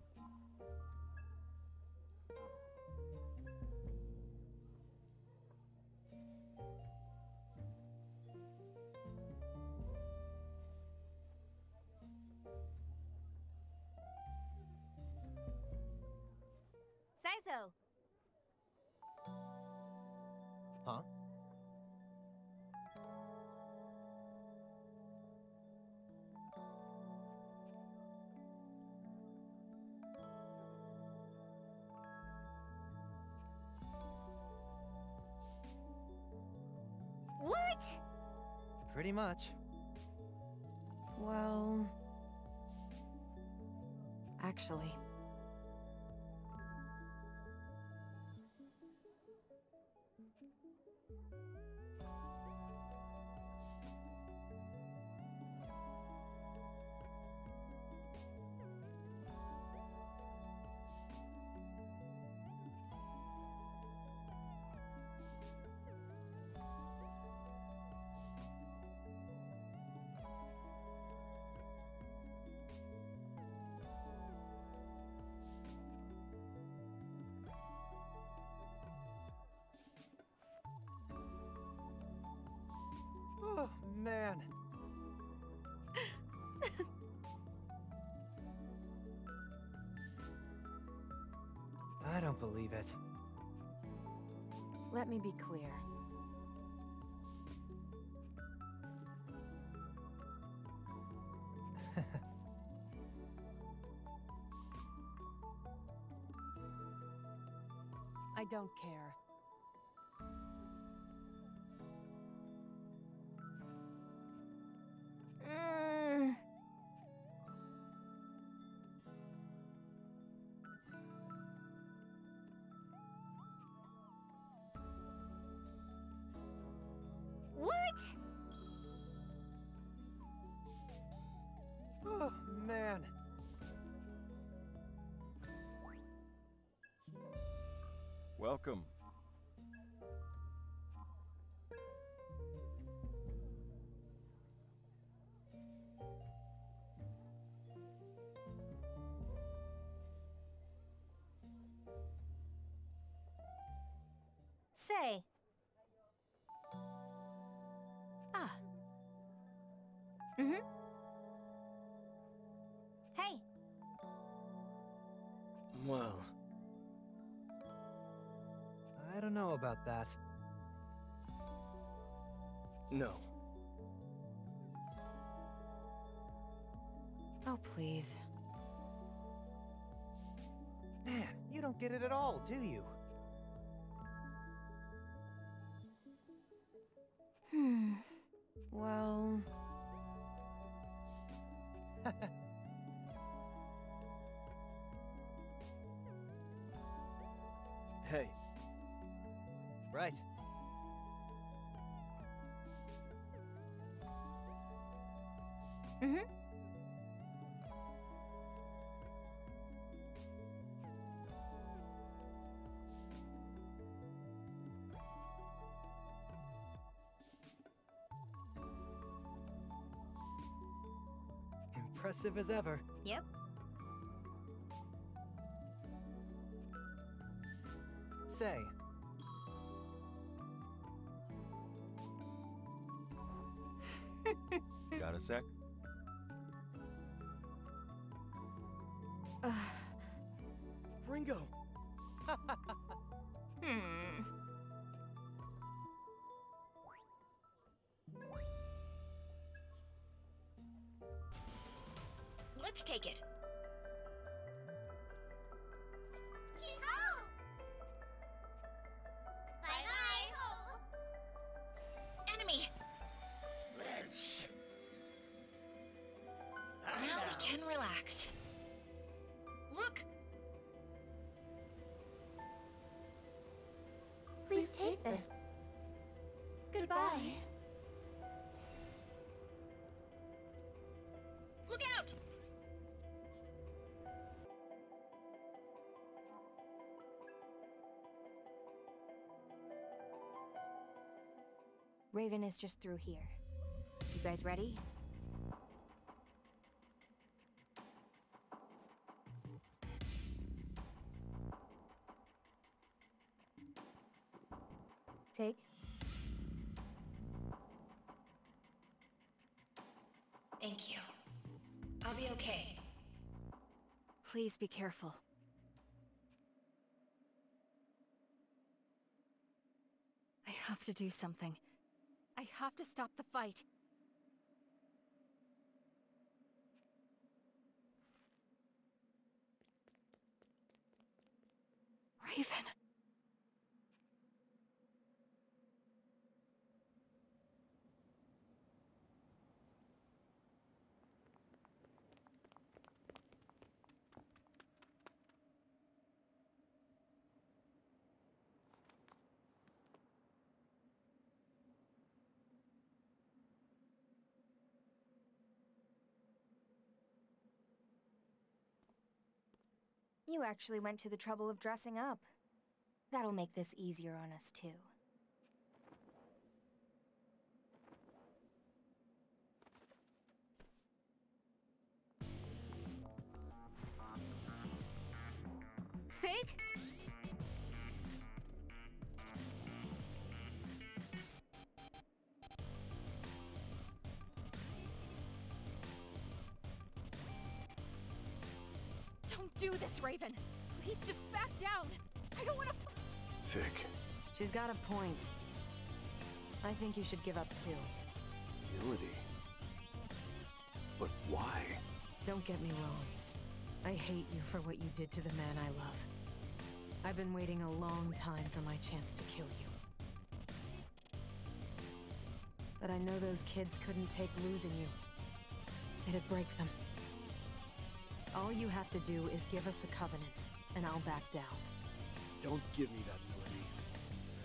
Pretty much. Well. Actually. Me be clear. I don't care. Welcome. Say. Ah, Mm-hmm. Hey. Well, know about that. no. oh please. Man, you don't get it at all, do you? Impressive as ever. Yep. Say, take it. Enemy! Now we can relax. Look! Please take this. Goodbye. Raven is just through here. You guys ready? Fig? Thank you. I'll be okay. Please be careful. I have to do something. I have to stop the fight. Raven. You actually went to the trouble of dressing up. That'll make this easier on us, too. Fig? Do this, Raven! Please just back down! I don't want to. Fig, She's got a point. I think you should give up too. Milady. But why? Don't get me wrong. I hate you for what you did to the man I love. I've been waiting a long time for my chance to kill you. But I know those kids couldn't take losing you. It'd break them. All you have to do is give us the Covenants, and I'll back down. Don't give me that, Milady.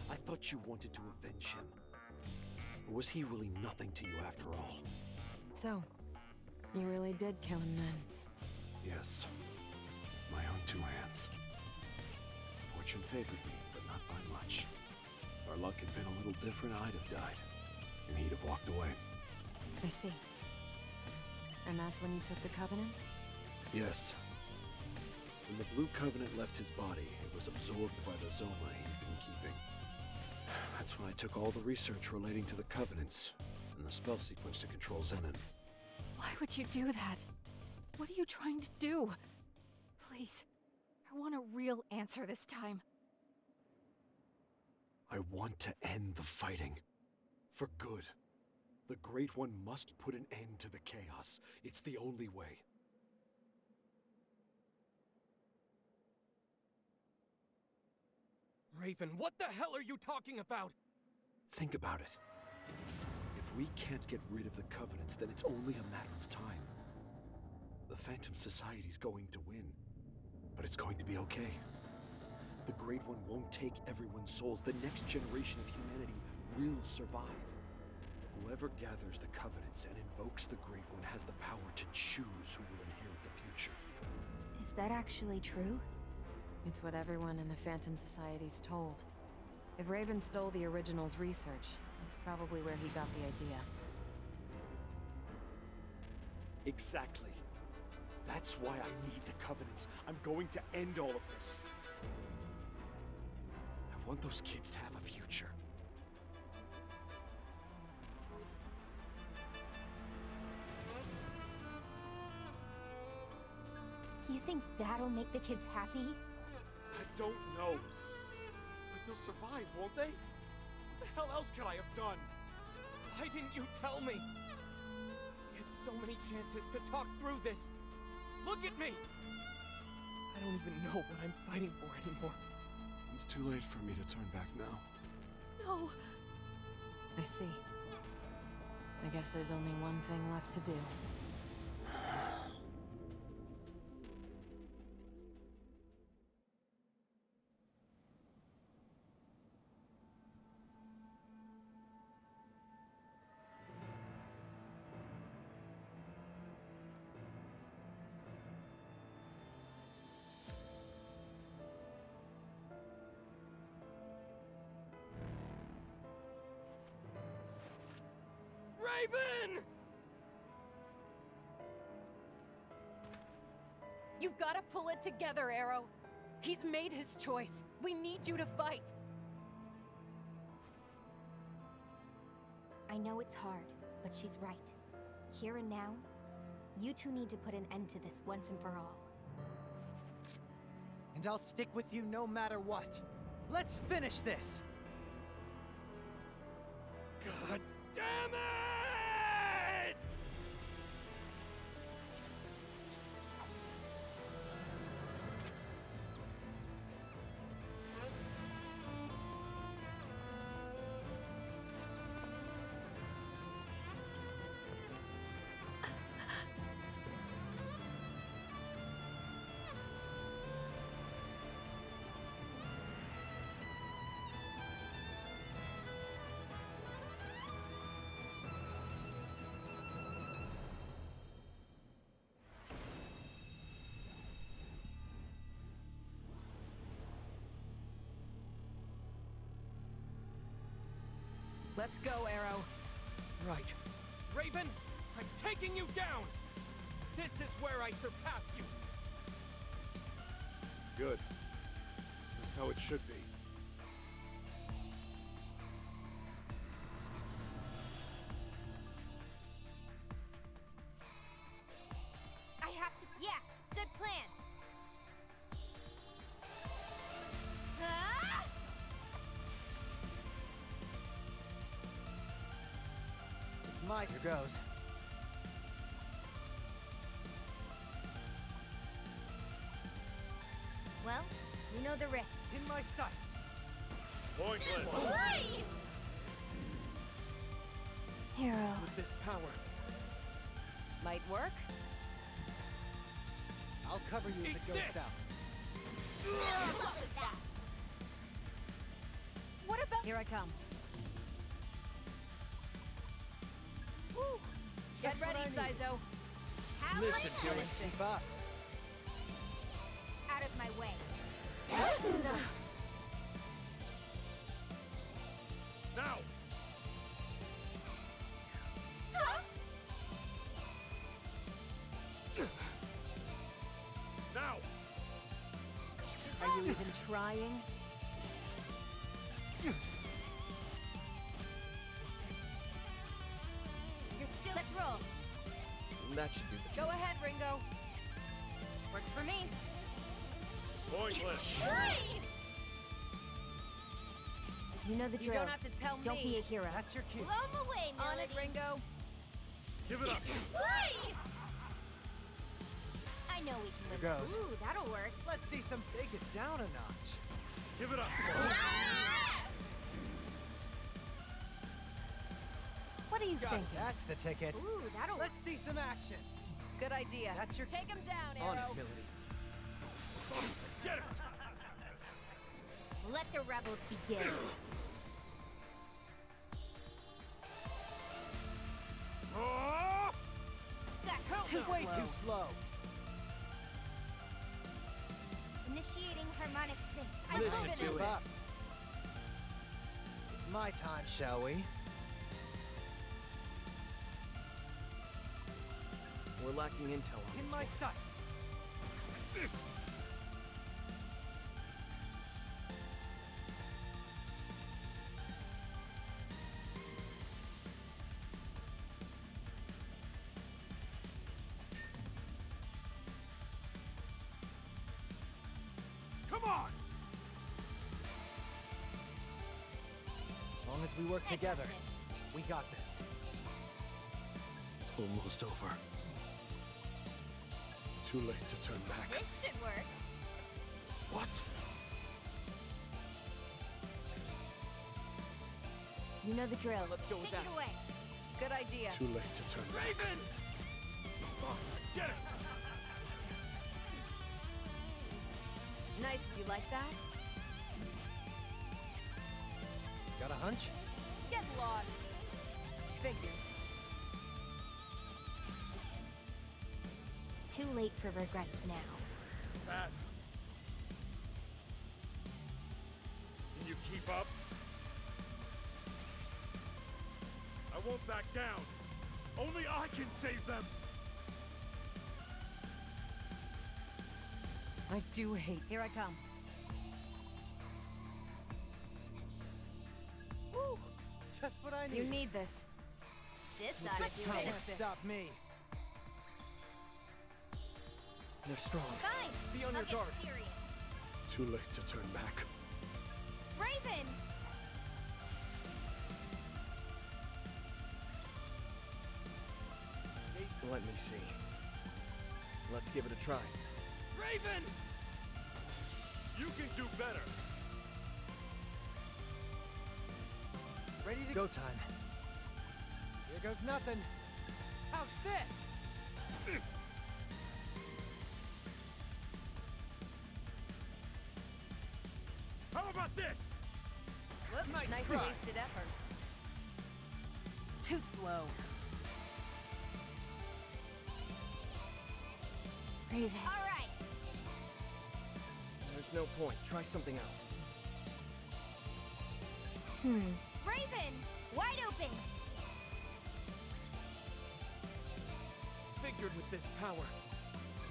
I thought you wanted to avenge him. Or was he really nothing to you after all? So, you really did kill him then? Yes. My own two hands. Fortune favored me, but not by much. If our luck had been a little different, I'd have died. And he'd have walked away. I see. And that's when you took the Covenant? Yes. When the Blue Covenant left his body, it was absorbed by the Zoma he'd been keeping. That's when I took all the research relating to the Covenants and the spell sequence to control Zenon. Why would you do that? What are you trying to do? Please, I want a real answer this time. I want to end the fighting. For good. The Great One must put an end to the chaos. It's the only way. Raven, what the hell are you talking about? Think about it. If we can't get rid of the Covenants, then it's only a matter of time. The Phantom Society's going to win. But it's going to be okay. The Great One won't take everyone's souls. The next generation of humanity will survive. Whoever gathers the Covenants and invokes the Great One has the power to choose who will inherit the future. Is that actually true? It's what everyone in the Phantom Society's told. If Raven stole the original's research, that's probably where he got the idea. Exactly. That's why I need the Covenants. I'm going to end all of this. I want those kids to have a future. You think that'll make the kids happy? I don't know. But they'll survive, won't they? What the hell else could I have done? Why didn't you tell me? We had so many chances to talk through this. Look at me! I don't even know what I'm fighting for anymore. It's too late for me to turn back now. No. I see. I guess there's only one thing left to do. Raven! You've got to pull it together, Arrow. He's made his choice. We need you to fight. I know it's hard, but she's right. Here and now, you two need to put an end to this once and for all. And I'll stick with you no matter what. Let's finish this! God Let's go, Arrow. Right. Raven, I'm taking you down! This is where I surpass you! Good. That's how it should be. Goes. Well, you know the risks. In my sights. Pointless. Arrow. With this power, Might work. I'll cover you if it goes this! south. What was that? What about- Here I come. Get ready, I. Saizo. How Listen, much Dylan, finish keep up. Out of my way. Now! Huh? Now! Are you even trying? That should do the Go ahead, Ringo. Works for me. Pointless. You know the You drill. don't have to tell me. Don't be a hero. That's your cue. Blow 'em away, On it, Ringo. Give it up. I know we can win. Here goes. Ooh, that'll work. Let's see some take it down a notch. Give it up. Ah! What are Got thinking? That's the ticket. Ooh, that'll. Let's see some action. Good idea. That's your Take him down, Arrow. it, Milady. Get it! Let the rebels begin. Oh! Too Way slow. too slow. Initiating harmonic sync. I Listen will to finish it. It's my time, shall we? Lacking intel on In this my one. sights. Come on! As long as we work together, we got this. Almost over. Too late to turn back. This should work. What? You know the drill. Let's go with Take that. it away. Good idea. Too late to turn back. Raven! Oh, get it! Nice. You like that? Got a hunch? Get lost. Figures. Too late for regrets now. Pat. Can you keep up? I won't back down. Only I can save them. I do hate. Here I come. Woo! Just what I need. You need this. This ought to do it. this. this. Stop me. They're strong. Fine. Be on I'll your guard. serious. Too late to turn back. Raven! Let me see. Let's give it a try. Raven! You can do better. Ready to go time. Here goes nothing. How's this? How about this? Whoops, Nice nice wasted effort. Too slow. Raven. All right. There's no point. Try something else. Hmm. Raven! Wide open! Figured with this power.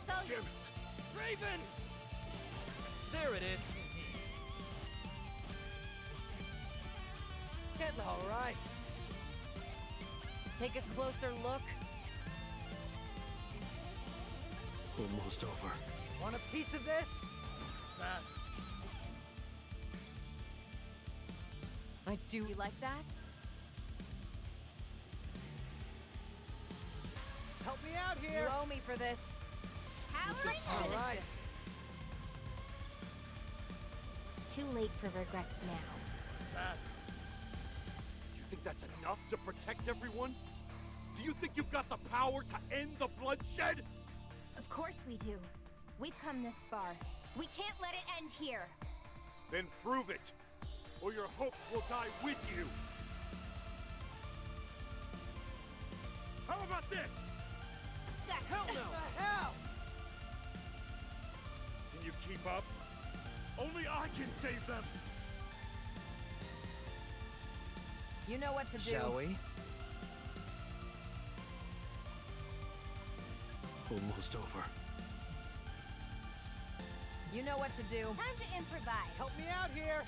It's all Damn it. Raven! There it is. Get all right. Take a closer look. Almost over. Want a piece of this? Pat. I do. You like that? Help me out here! You here. owe me for this. power Let's finish right. this. Too late for regrets now. Pat. That's enough to protect everyone? Do you think you've got the power to end the bloodshed? Of course we do. We've come this far. We can't let it end here. Then prove it, or your hopes will die with you. How about this? Hell no! the hell? Can you keep up? Only I can save them. You know what to do. Shall we? Almost over. You know what to do. Time to improvise. Help me out here.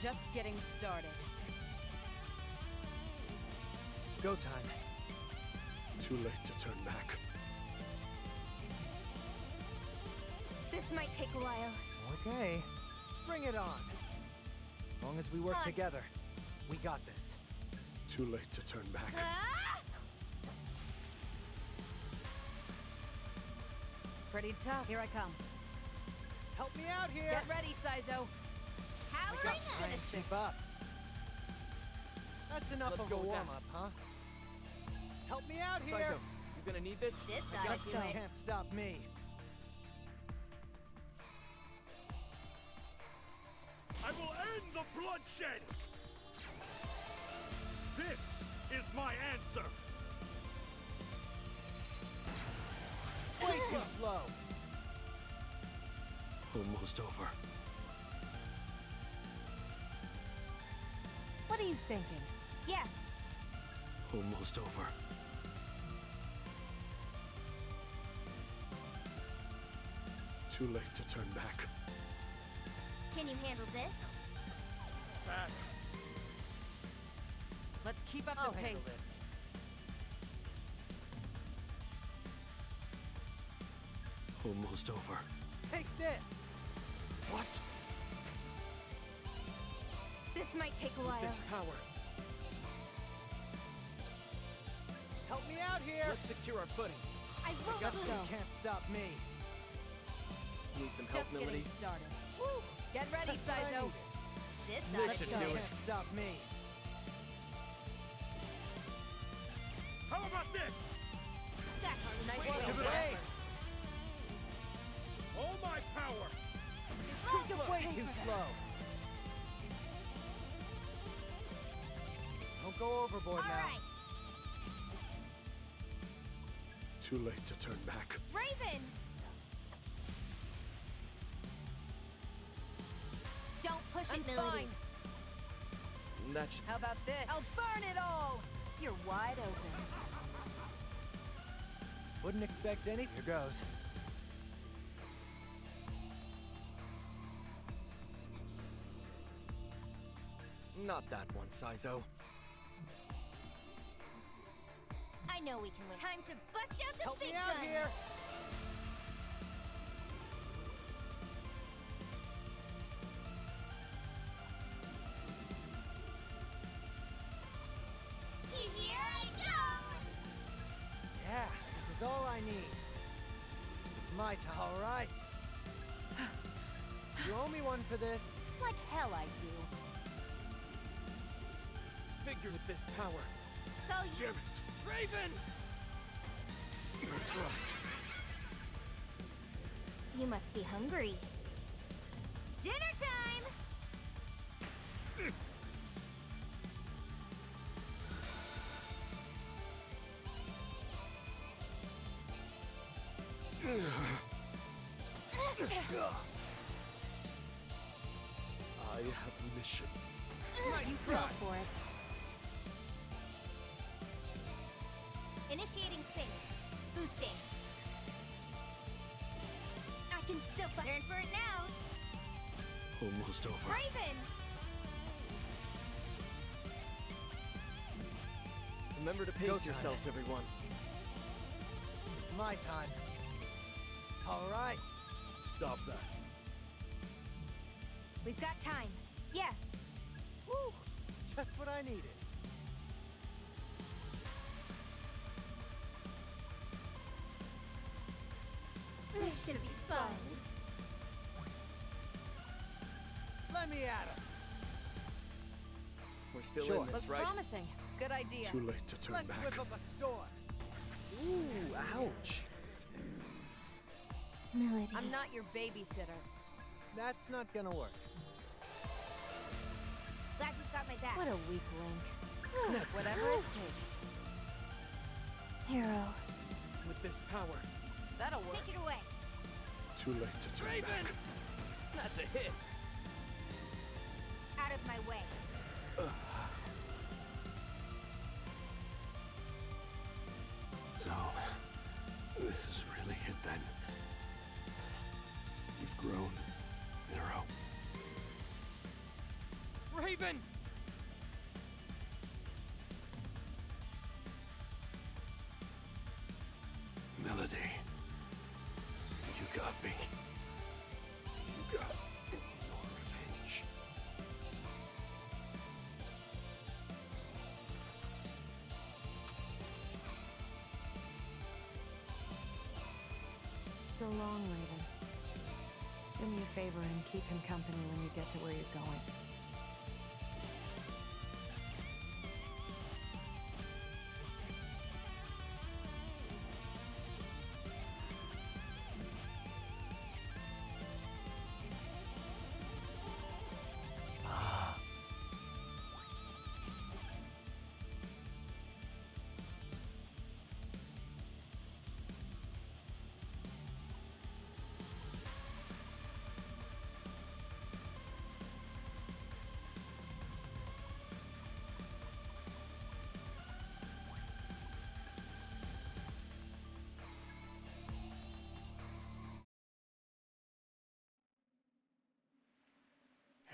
Just getting started. Go time. Too late to turn back. This might take a while. Okay. Bring it on. As long as we work On. together, we got this. Too late to turn back. Ah! Pretty tough. Here I come. Help me out here! Get ready, Saizo. How I will got I to finish keep up. That's enough Let's of go a warm-up, huh? Help me out here! Saizo, you gonna need this? This I side. got this. Can't stop me. I will end the bloodshed! This is my answer! Way too slow. Almost over. What are you thinking? Yeah, Almost over. Too late to turn back. can you handle this? Back. Let's keep up I'll the pace. this. Almost over. Take this! What? This might take a With while. this power, Help me out here! let's secure our footing. I won't got lose. this. Can't stop me. Need some help, Just Milady? getting started. Get ready, That's Saizo. This This side. should You do it. Can't stop me. How about this? Got Nice Wait, work. wait, Give it wait. up. All my power! Just Took roll. it way too slow. Go overboard All now. right, Too late to turn back. Raven. Don't push I'm it, Milady. fine. That. How about this? I'll burn it all. You're wide open. Wouldn't expect any. Here goes. Not that one, Saizo. Know we can win. Time to bust out the Help big me out guns. here! Here I go. Yeah, this is all I need. It's my time. All right. You owe me one for this. Like hell I do. Figure with this power. All you. Damn it! Raven! That's right. You must be hungry. Dinner time. Learn for it now. Almost over. Raven. Remember to Go pace time. yourselves, everyone. It's my time. All right. Stop that. We've got time. Yeah. Woo! Just what I needed. Still Sure. in this, Looks right? promising. Good idea. Too late to turn Let's back. whip up a storm. Ooh, ouch. Milady. I'm not your babysitter. That's not gonna work. Glad you've got my back. What a weak link. That's Whatever it takes. hero. With this power. That'll work. Take it away. Too late to turn Raven! back. That's a hit. Out of my way. This is really it then. You've grown, Arrow. Raven! Milady. You got me. So long, Raven. Do me a favor and keep him company when you get to where you're going.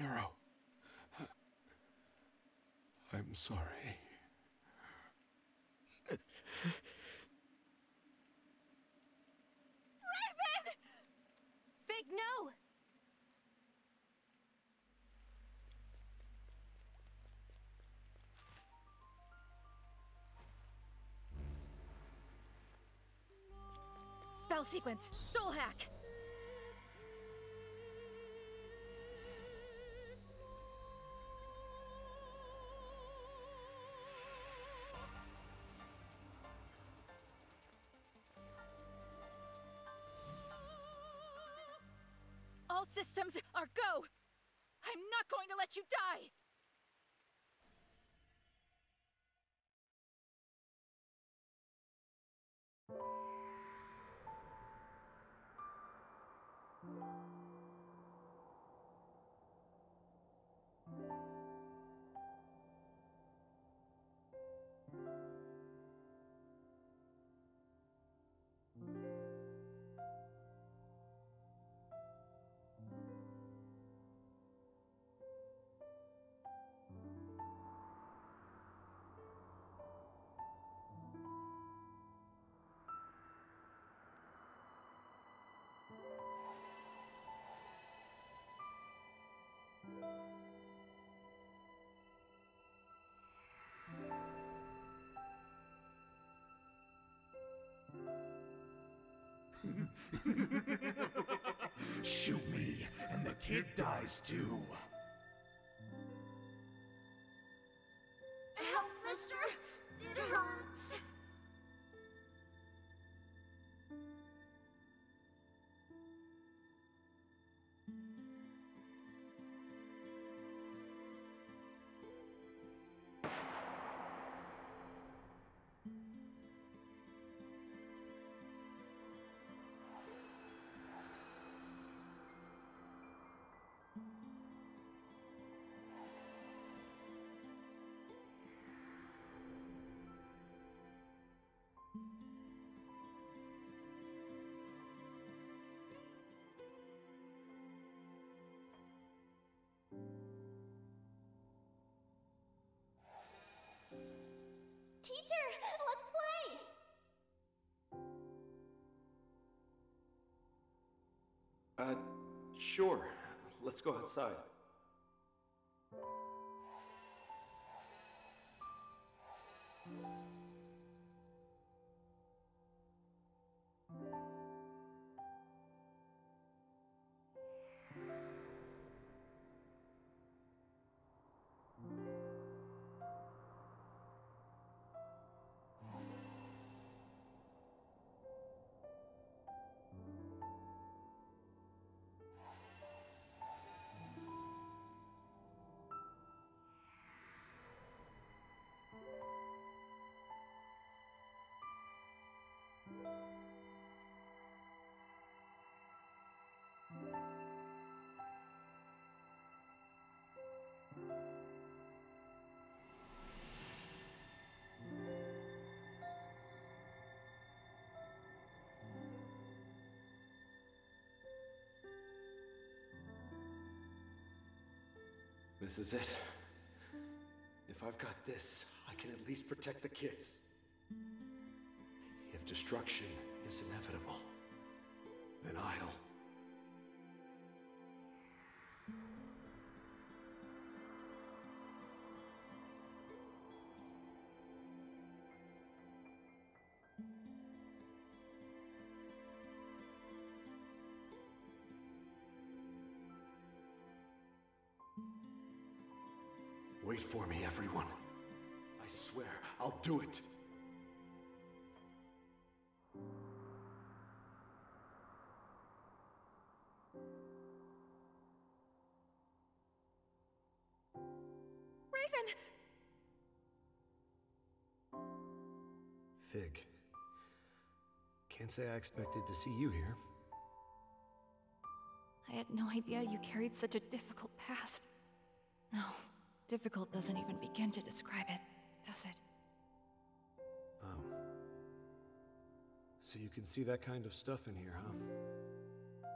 Arrow. I'm sorry. Raven! Fig, no! Spell sequence. Soul hack. Systems are go! I'm not going to let you die! Shoot me, and the kid dies too. Teacher, let's play! Uh, sure. Let's go outside. This is it. If I've got this, I can at least protect the kids. If destruction is inevitable, then I'll. Do it. Raven! Fig. Can't say I expected to see you here. I had no idea you carried such a difficult past. No, difficult doesn't even begin to describe it, does it? So you can see that kind of stuff in here, huh?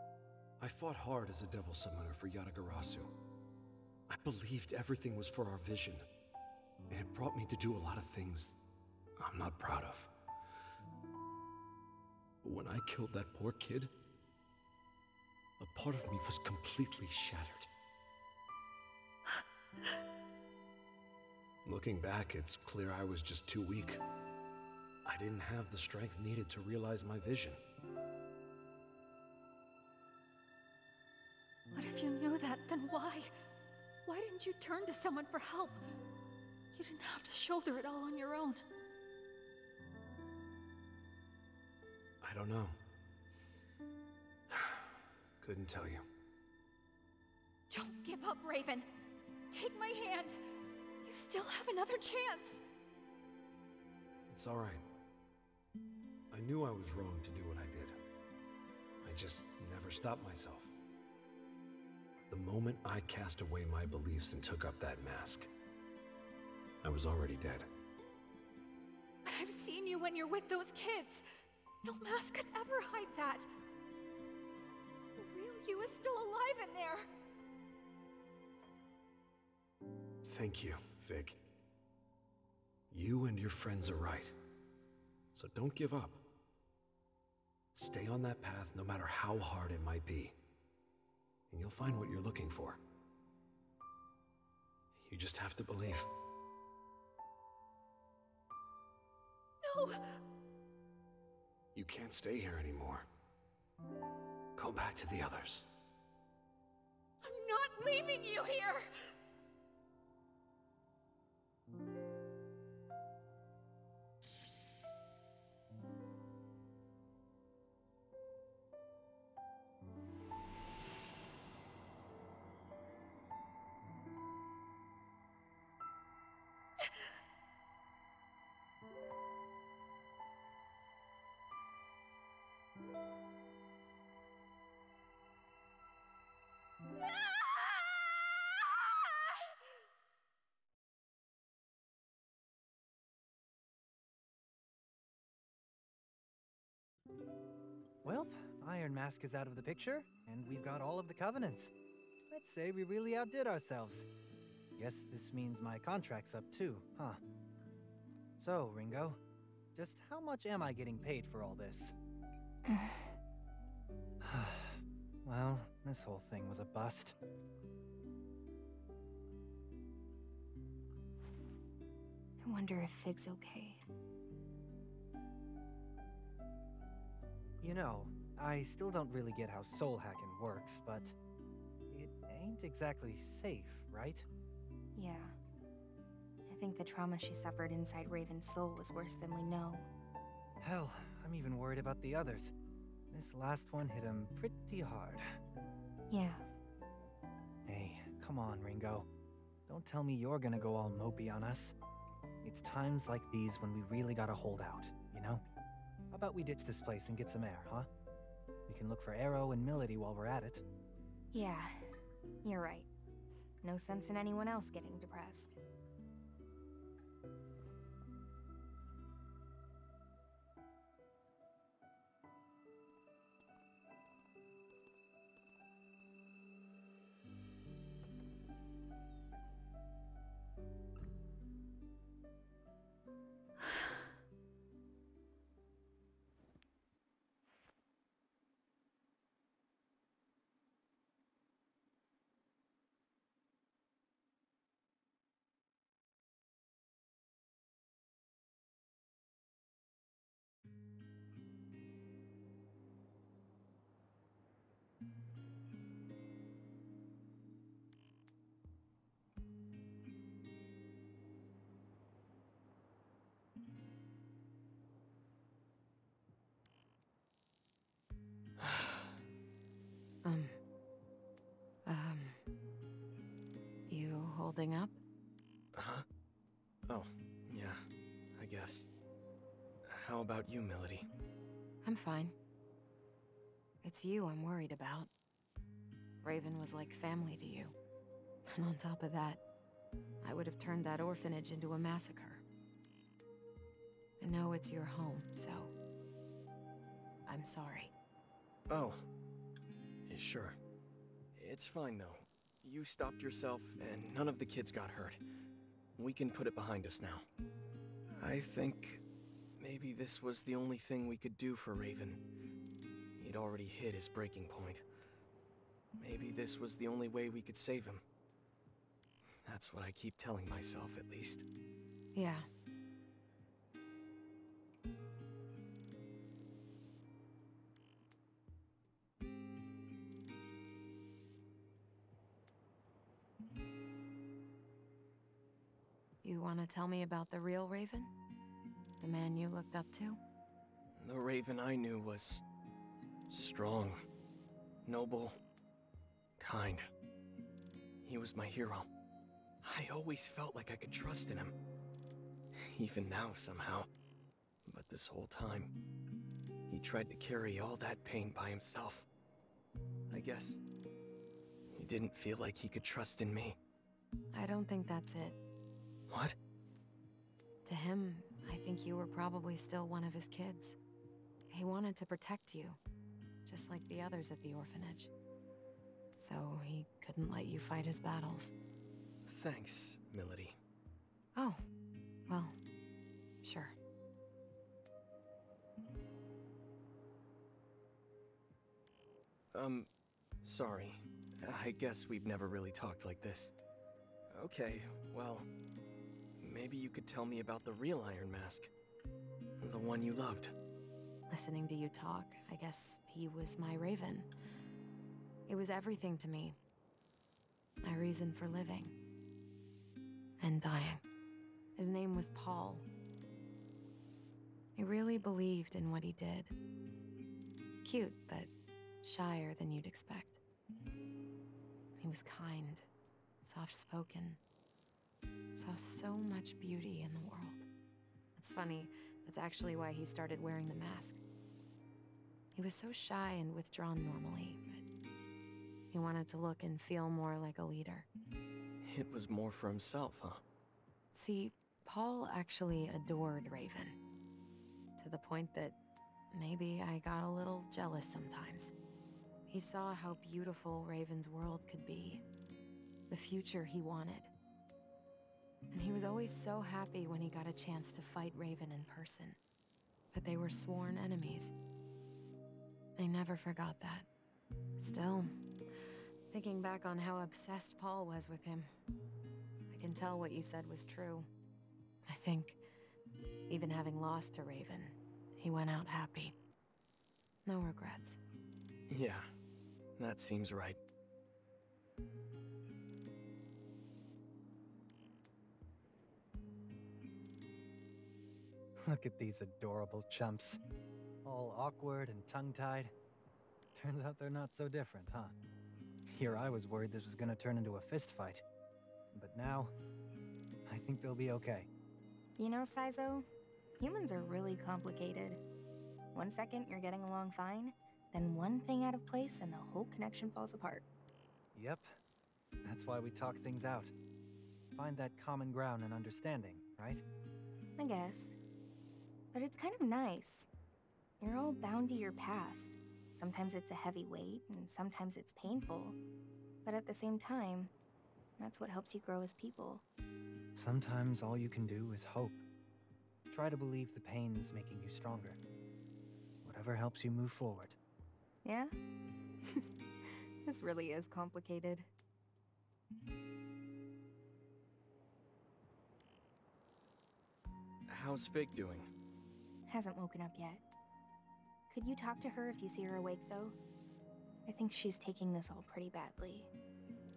I fought hard as a devil summoner for Yatagarasu. I believed everything was for our vision. And it brought me to do a lot of things I'm not proud of. But when I killed that poor kid, a part of me was completely shattered. Looking back, it's clear I was just too weak. I didn't have the strength needed to realize my vision. But if you knew that, then why? Why didn't you turn to someone for help? You didn't have to shoulder it all on your own. I don't know. Couldn't tell you. Don't give up, Raven. Take my hand. You still have another chance. It's alright. I knew I was wrong to do what I did. I just never stopped myself. The moment I cast away my beliefs and took up that mask, I was already dead. But I've seen you when you're with those kids. No mask could ever hide that. The real you is still alive in there. Thank you, Fig. You and your friends are right. So don't give up. Stay on that path no matter how hard it might be. And you'll find what you're looking for. You just have to believe. No! You can't stay here anymore. Go back to the others. I'm not leaving you here! Welp, Iron Mask is out of the picture, and we've got all of the covenants. Let's say we really outdid ourselves. Guess this means my contract's up too, huh? So, Ringo, just how much am I getting paid for all this? well, this whole thing was a bust. I wonder if Fig's okay. You know, I still don't really get how soul hacking works, but it ain't exactly safe, right? Yeah. I think the trauma she suffered inside Raven's soul was worse than we know. Hell, I'm even worried about the others. This last one hit him pretty hard. Yeah. Hey, come on, Ringo. Don't tell me you're gonna go all mopey on us. It's times like these when we really gotta hold out, you know? How about we ditch this place and get some air, huh? We can look for Arrow and Milady while we're at it. Yeah, you're right. No sense in anyone else getting depressed. Something up? Huh? Oh, yeah, I guess. How about you, Milady? I'm fine. It's you I'm worried about. Raven was like family to you. And on top of that, I would have turned that orphanage into a massacre. I know it's your home, so... I'm sorry. Oh. Yeah, Sure. It's fine, though. You stopped yourself, and none of the kids got hurt. We can put it behind us now. I think maybe this was the only thing we could do for Raven. He'd already hit his breaking point. Maybe this was the only way we could save him. That's what I keep telling myself, at least. Yeah. To tell me about the real Raven? The man you looked up to? The Raven I knew was strong, noble, kind. He was my hero. I always felt like I could trust in him. Even now, somehow. But this whole time, he tried to carry all that pain by himself. I guess he didn't feel like he could trust in me. I don't think that's it. What? To him, I think you were probably still one of his kids. He wanted to protect you, just like the others at the orphanage. So he couldn't let you fight his battles. Thanks, Milady. Oh, well, sure. Um, sorry. I guess we've never really talked like this. Okay, well, maybe you could tell me about the real Iron Mask. The one you loved. Listening to you talk, I guess he was my Raven. It was everything to me. My reason for living. And dying. His name was Paul. He really believed in what he did. Cute, but shyer than you'd expect. He was kind, soft spoken, saw so much beauty in the world. It's funny, that's actually why he started wearing the mask. He was so shy and withdrawn normally, but he wanted to look and feel more like a leader. It was more for himself, huh? See, Paul actually adored Raven. To the point that maybe I got a little jealous sometimes. He saw how beautiful Raven's world could be, the future he wanted. And he was always so happy when he got a chance to fight Raven in person. But they were sworn enemies. They never forgot that. Still, thinking back on how obsessed Paul was with him, I can tell what you said was true. I think, even having lost to Raven, he went out happy. No regrets. Yeah, that seems right. Look at these adorable chumps. All awkward and tongue-tied. Turns out they're not so different, huh? Here I was worried this was gonna turn into a fist fight. But now, I think they'll be okay. You know, Saizo, humans are really complicated. One second you're getting along fine, then one thing out of place and the whole connection falls apart. Yep. That's why we talk things out. Find that common ground and understanding, right? I guess. But it's kind of nice. You're all bound to your past. Sometimes it's a heavy weight, and sometimes it's painful. But at the same time, that's what helps you grow as people. Sometimes all you can do is hope. Try to believe the pain's making you stronger. Whatever helps you move forward. Yeah? this really is complicated. How's Fig doing? Hasn't woken up yet. Could you talk to her if you see her awake, though? I think she's taking this all pretty badly.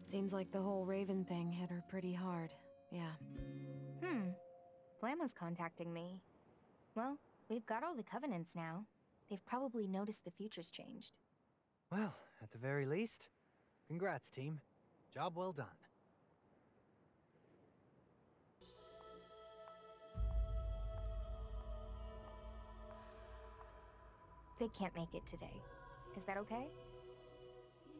Seems like the whole Raven thing hit her pretty hard. Yeah. Hmm. Flamma's contacting me. Well, we've got all the covenants now. They've probably noticed the future's changed. Well, at the very least, congrats, team. Job well done. Fig can't make it today. Is that okay?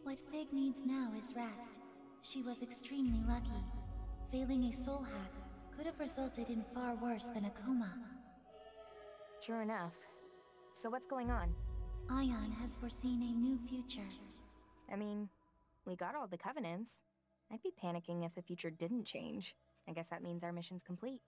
What Fig needs now is rest. She was extremely lucky. Failing a soul hack could have resulted in far worse than a coma. Sure enough. So what's going on? Aion has foreseen a new future. I mean, we got all the covenants. I'd be panicking if the future didn't change. I guess that means our mission's complete.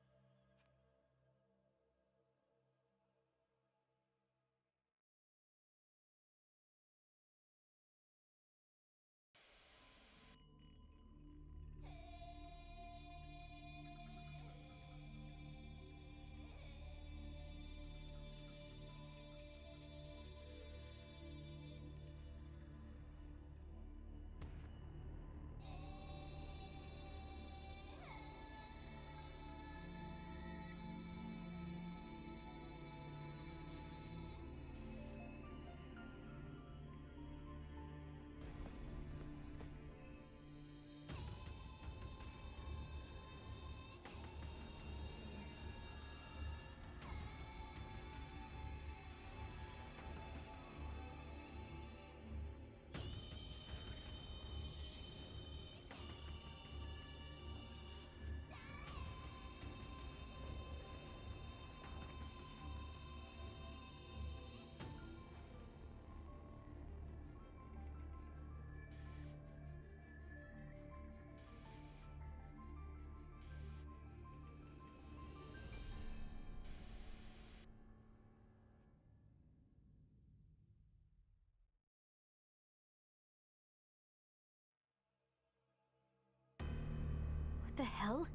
Hell?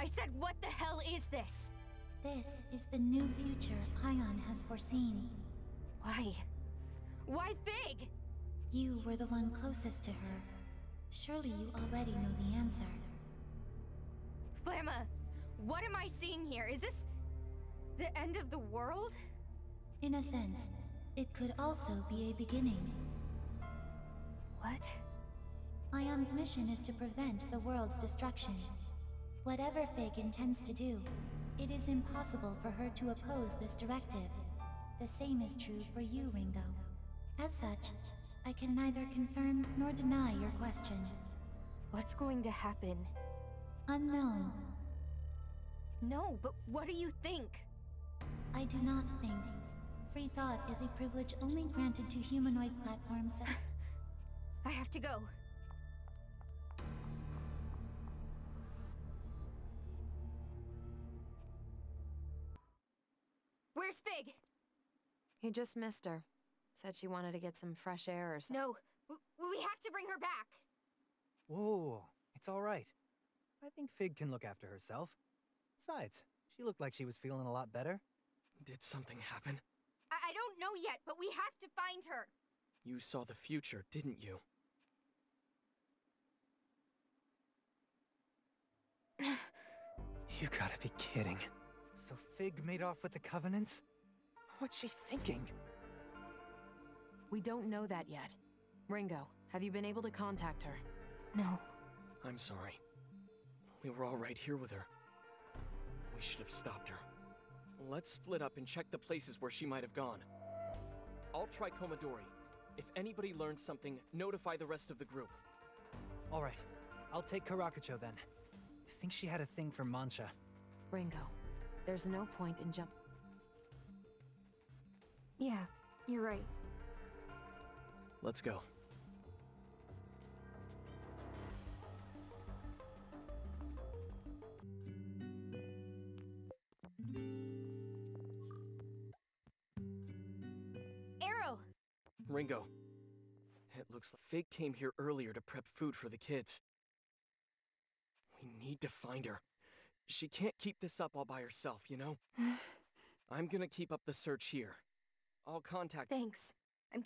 I said, what the hell is this? This is the new future Aion has foreseen. Why? Why Fig? You were the one closest to her. Surely you already know the answer. Flamma, what am I seeing here? Is this the end of the world? In a sense, it could also be a beginning. What? Aion's mission is to prevent the world's destruction. Whatever Fig intends to do, it is impossible for her to oppose this directive. The same is true for you, Ringo. As such, I can neither confirm nor deny your question. What's going to happen? Unknown. No, but what do you think? I do not think. Free thought is a privilege only granted to humanoid platforms. I have to go. Where's Fig? He just missed her. Said she wanted to get some fresh air or something. No, w- we have to bring her back. Whoa, it's all right. I think Fig can look after herself. Besides, she looked like she was feeling a lot better. Did something happen? I, I don't know yet, but we have to find her. You saw the future, didn't you? You gotta be kidding. So Fig made off with the Covenants? What's she thinking? We don't know that yet. Ringo, have you been able to contact her? No. I'm sorry. We were all right here with her. We should have stopped her. Let's split up and check the places where she might have gone. I'll try Komodori. If anybody learns something, notify the rest of the group. All right, I'll take Karakucho then. I think she had a thing for Mancha. Ringo, there's no point in jump. Yeah, you're right. Let's go. Arrow! Ringo. It looks like Fig came here earlier to prep food for the kids. We need to find her. She can't keep this up all by herself, you know? I'm gonna keep up the search here. I'll contact- Thanks. I'm...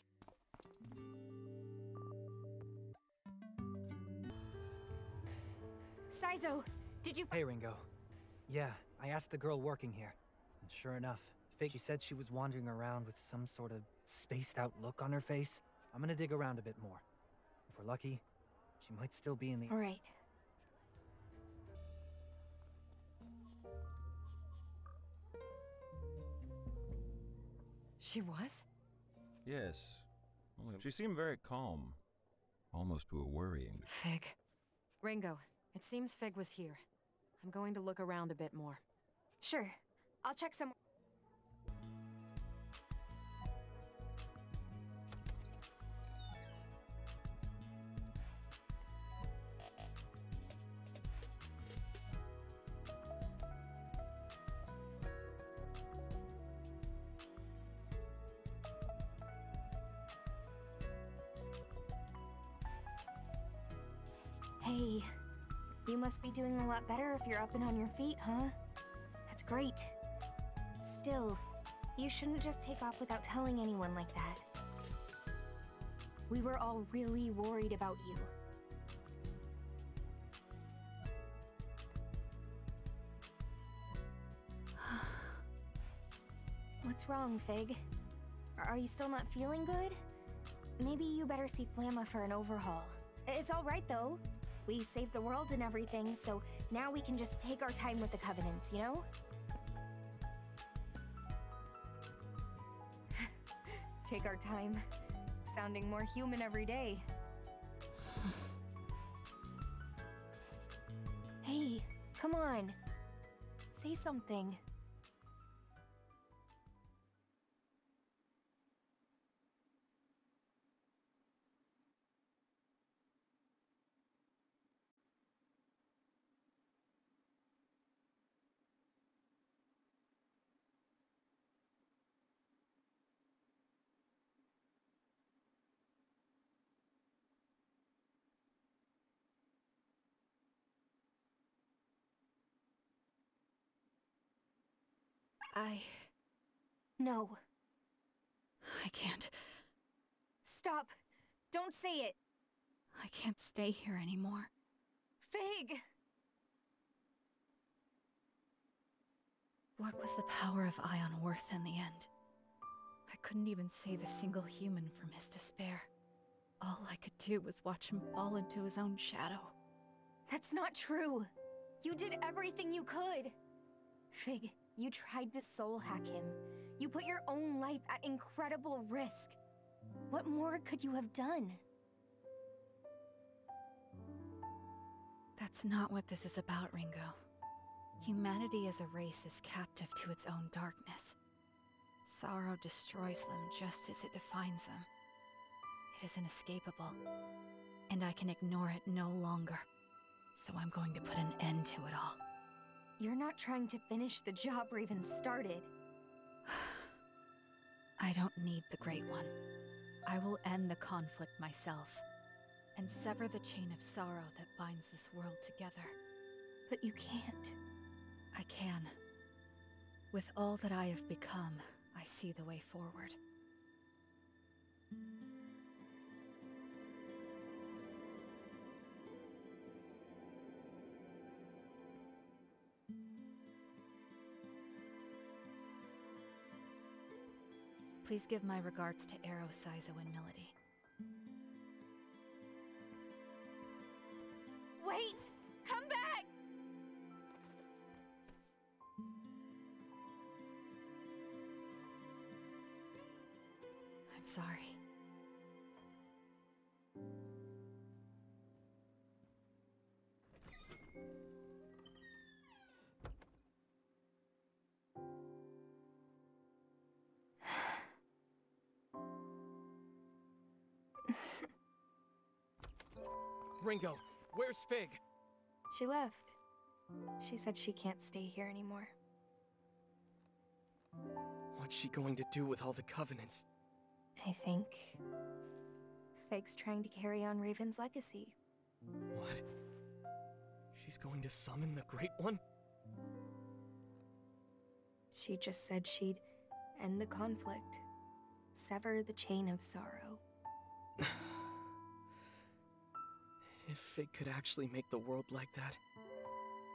Saizo, did you- Hey, Ringo. Yeah, I asked the girl working here. And sure enough, Fake she said she was wandering around with some sort of spaced out look on her face. I'm gonna dig around a bit more. If we're lucky, she might still be in the- All She was? Yes. Only she seemed very calm. Almost to a worrying. Fig. Ringo, it seems Fig was here. I'm going to look around a bit more. Sure. I'll check some. Lot better if you're up and on your feet, huh? That's great. Still, you shouldn't just take off without telling anyone like that. We were all really worried about you. What's wrong, Fig? Are you still not feeling good? Maybe you better see Flamma for an overhaul. It's alright though. We saved the world and everything, so now we can just take our time with the Covenants, you know? take our time. Sounding more human every day. hey, come on. Say something. I. No. I can't. Stop! Don't say it! I can't stay here anymore. Fig! What was the power of Aion worth in the end? I couldn't even save a single human from his despair. All I could do was watch him fall into his own shadow. That's not true! You did everything you could! Fig, you tried to soul hack him. You put your own life at incredible risk. What more could you have done? That's not what this is about, Ringo. Humanity as a race is captive to its own darkness. Sorrow destroys them just as it defines them. It is inescapable, and I can ignore it no longer. So I'm going to put an end to it all. You're not trying to finish the job Raven started. I don't need the Great One. I will end the conflict myself and sever the chain of sorrow that binds this world together. But you can't. I can. With all that I have become, I see the way forward. Please give my regards to Arrow, Saizo, and Milady. Wait! Come back! I'm sorry. Ringo, where's Fig? She left. She said she can't stay here anymore. What's she going to do with all the Covenants? I think. Fig's trying to carry on Raven's legacy. What? She's going to summon the Great One? She just said she'd end the conflict, sever the chain of sorrow. If it could actually make the world like that,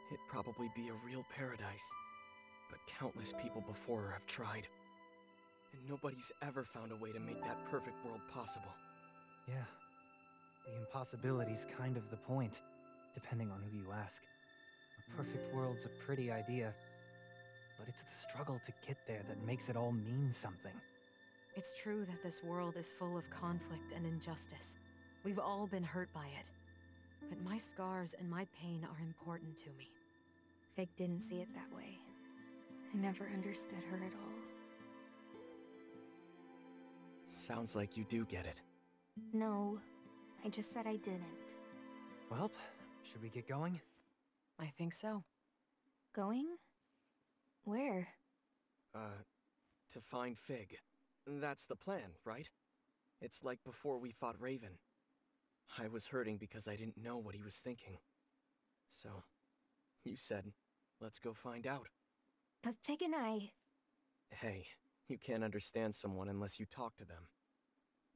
it'd probably be a real paradise. But countless people before her have tried. And nobody's ever found a way to make that perfect world possible. Yeah. The impossibility's kind of the point, depending on who you ask. A perfect world's a pretty idea, but it's the struggle to get there that makes it all mean something. It's true that this world is full of conflict and injustice. We've all been hurt by it. But my scars and my pain are important to me. Fig didn't see it that way. I never understood her at all. Sounds like you do get it. No, I just said I didn't. Well, should we get going? I think so. Going? Where? Uh, to find Fig. That's the plan, right? It's like before we fought Raven. I was hurting because I didn't know what he was thinking. So, you said, let's go find out. But Fig and I... Hey, you can't understand someone unless you talk to them.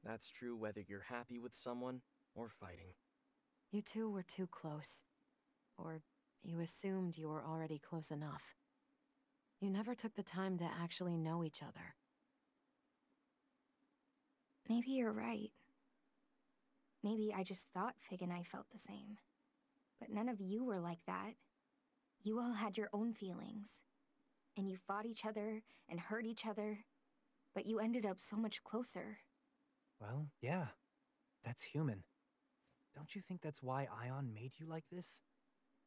That's true whether you're happy with someone or fighting. You two were too close. Or you assumed you were already close enough. You never took the time to actually know each other. Maybe you're right. Maybe I just thought Fig and I felt the same. But none of you were like that. You all had your own feelings. And you fought each other and hurt each other. But you ended up so much closer. Well, yeah. That's human. Don't you think that's why Aion made you like this?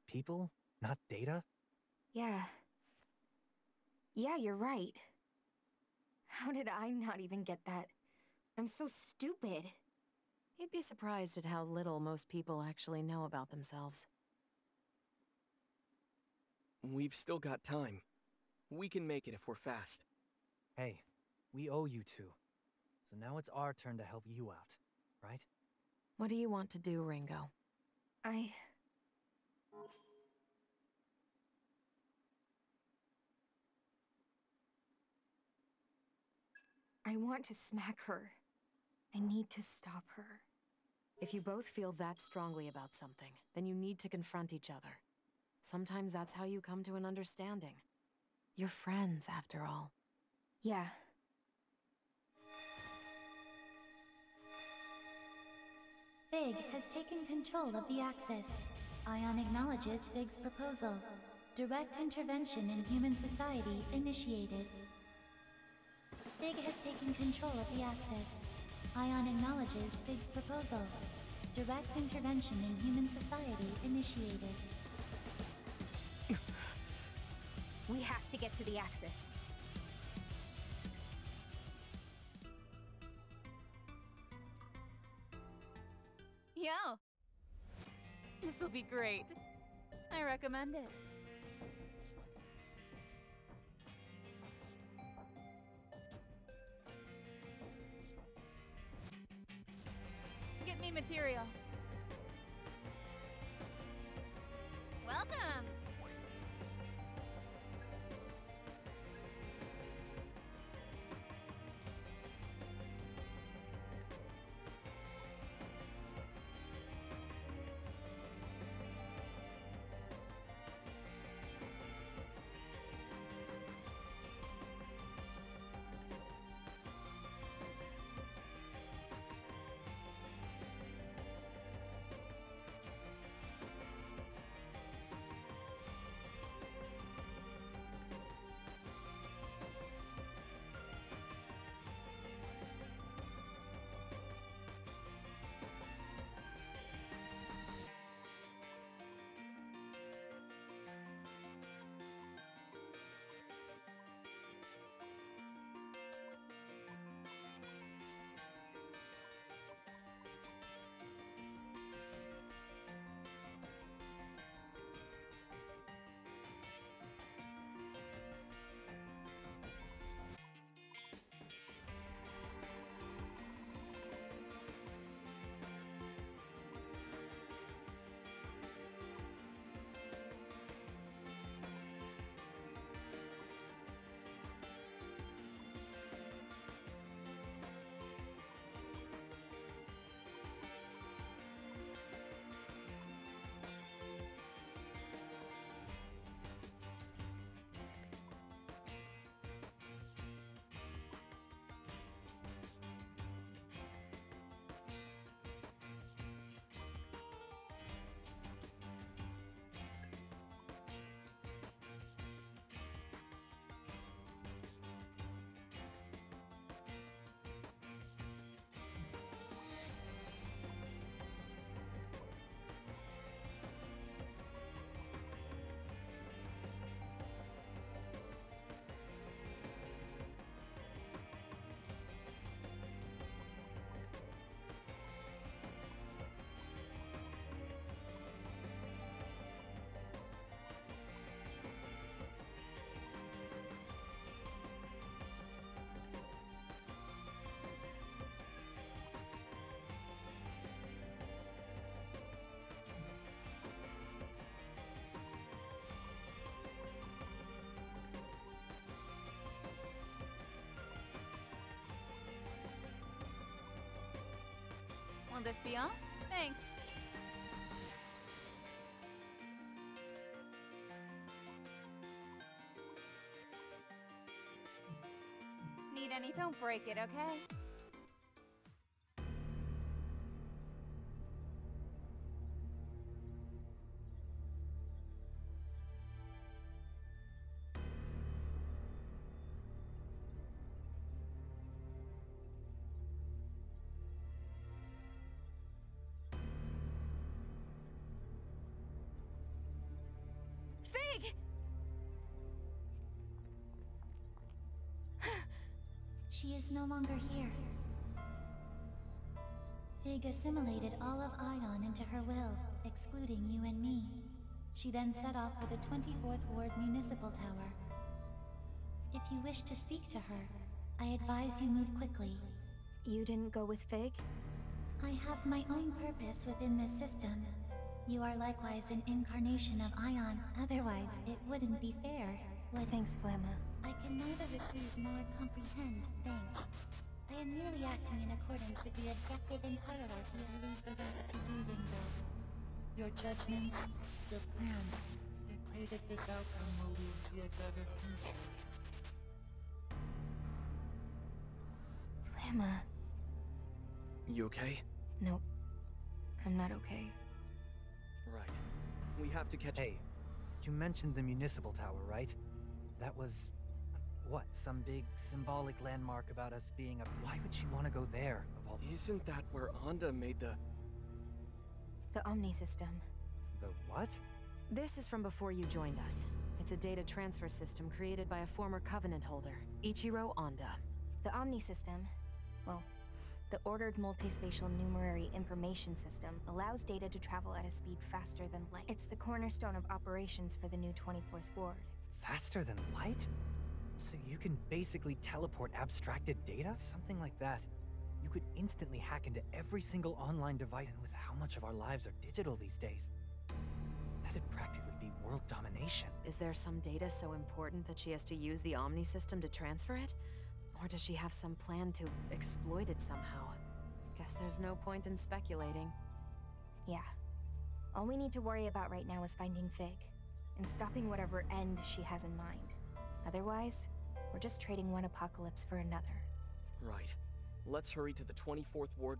People, not data? Yeah. Yeah, you're right. How did I not even get that? I'm so stupid. You'd be surprised at how little most people actually know about themselves. We've still got time. We can make it if we're fast. Hey, we owe you two. So now it's our turn to help you out, right? What do you want to do, Ringo? I... I want to smack her. I need to stop her. If you both feel that strongly about something, then you need to confront each other. Sometimes that's how you come to an understanding. You're friends, after all. Yeah. Fig has taken control of the Axis. Aion acknowledges Fig's proposal. Direct intervention in human society initiated. Fig has taken control of the Axis. Aion acknowledges Fig's proposal. Direct intervention in human society initiated. we have to get to the Axis. Yo! This'll be great. I recommend it. Get me material. Welcome! Will this be all? Thanks. Need any? Don't break it, okay? Is no longer here. Fig assimilated all of Aion into her will, excluding you and me. She then set off for the 24th Ward Municipal Tower. If you wish to speak to her, I advise you move quickly. You didn't go with Fig? I have my own purpose within this system. You are likewise an incarnation of Aion, otherwise it wouldn't be fair. Would Thanks, Flamma. I can neither receive nor comprehend thanks. I am merely acting in accordance with the objective and hierarchy I leave the rest to you, Ringo. Your judgments, your plans, they pray that this outcome will lead to a better future. Flamma. You okay? Nope. I'm not okay. Right. We have to catch. Hey, you mentioned the municipal tower, right? That was. What? Some big symbolic landmark about us being a. Why would she want to go there, of all. Isn't that where Anda made the. The Omni system. The what? This is from before you joined us. It's a data transfer system created by a former Covenant holder, Ichiro Anda. The Omni system, well, the Ordered Multispatial Numerary Information System allows data to travel at a speed faster than light. It's the cornerstone of operations for the new 24th Ward. Faster than light? So you can basically teleport abstracted data? Something like that. You could instantly hack into every single online device, and with how much of our lives are digital these days, that'd practically be world domination. Is there some data so important that she has to use the Omni system to transfer it? Or does she have some plan to exploit it somehow? Guess there's no point in speculating. Yeah. All we need to worry about right now is finding Fig, and stopping whatever end she has in mind. Otherwise, we're just trading one apocalypse for another. Right. Let's hurry to the 24th Ward.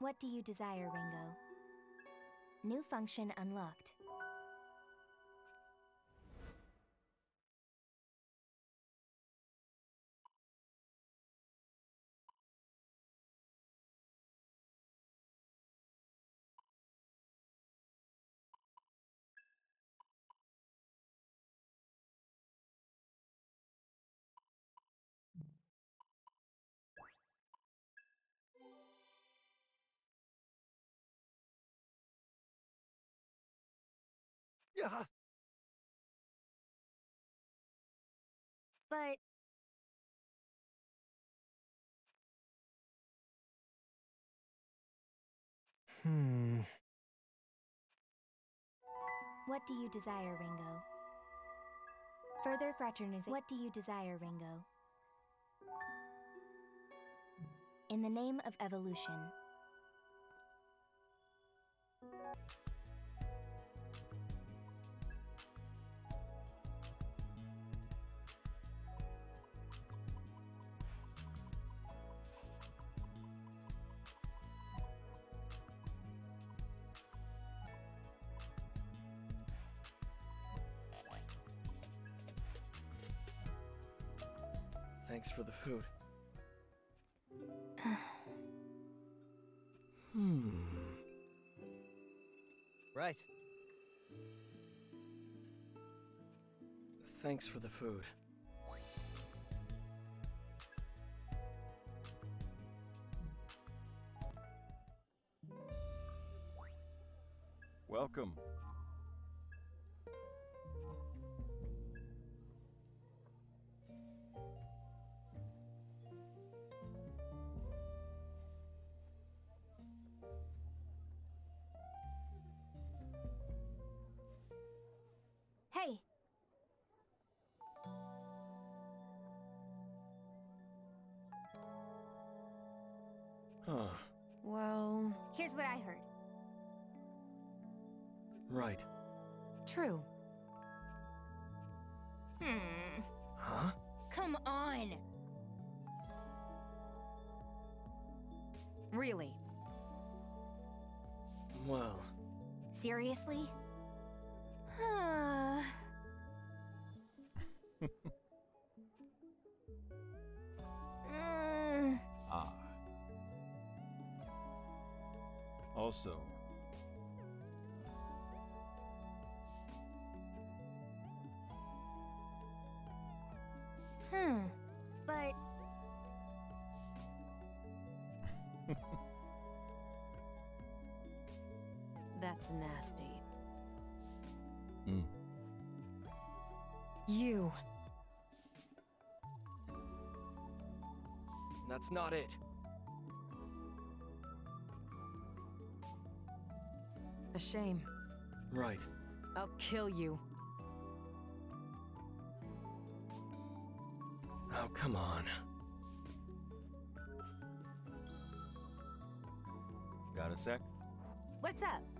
What do you desire, Ringo? New function unlocked. Yeah. But Hmm. what do you desire, Ringo? Further fraternization. What do you desire, Ringo? In the name of evolution. For the food. hmm. Right. Thanks for the food. Welcome. True. Hmm. Huh? Come on! Really? Well, Seriously? Mm. Ah. Also, That's nasty. Hmm. You. that's not it. A shame. Right. I'll kill you. Oh, come on. got a sec? what's up?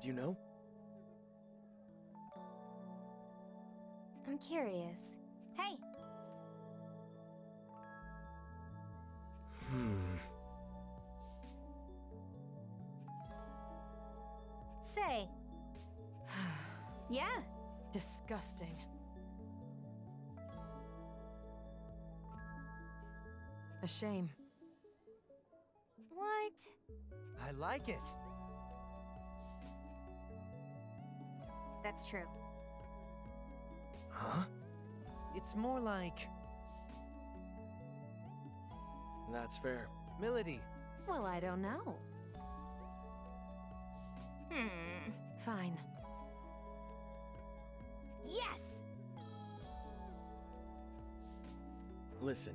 Did you know? I'm curious. Hey, Hmm. say. yeah, Disgusting. A shame. what? I like it. That's true. Huh? It's more like That's fair. Milady. Well, I don't know. Hmm. Fine. Yes! Listen,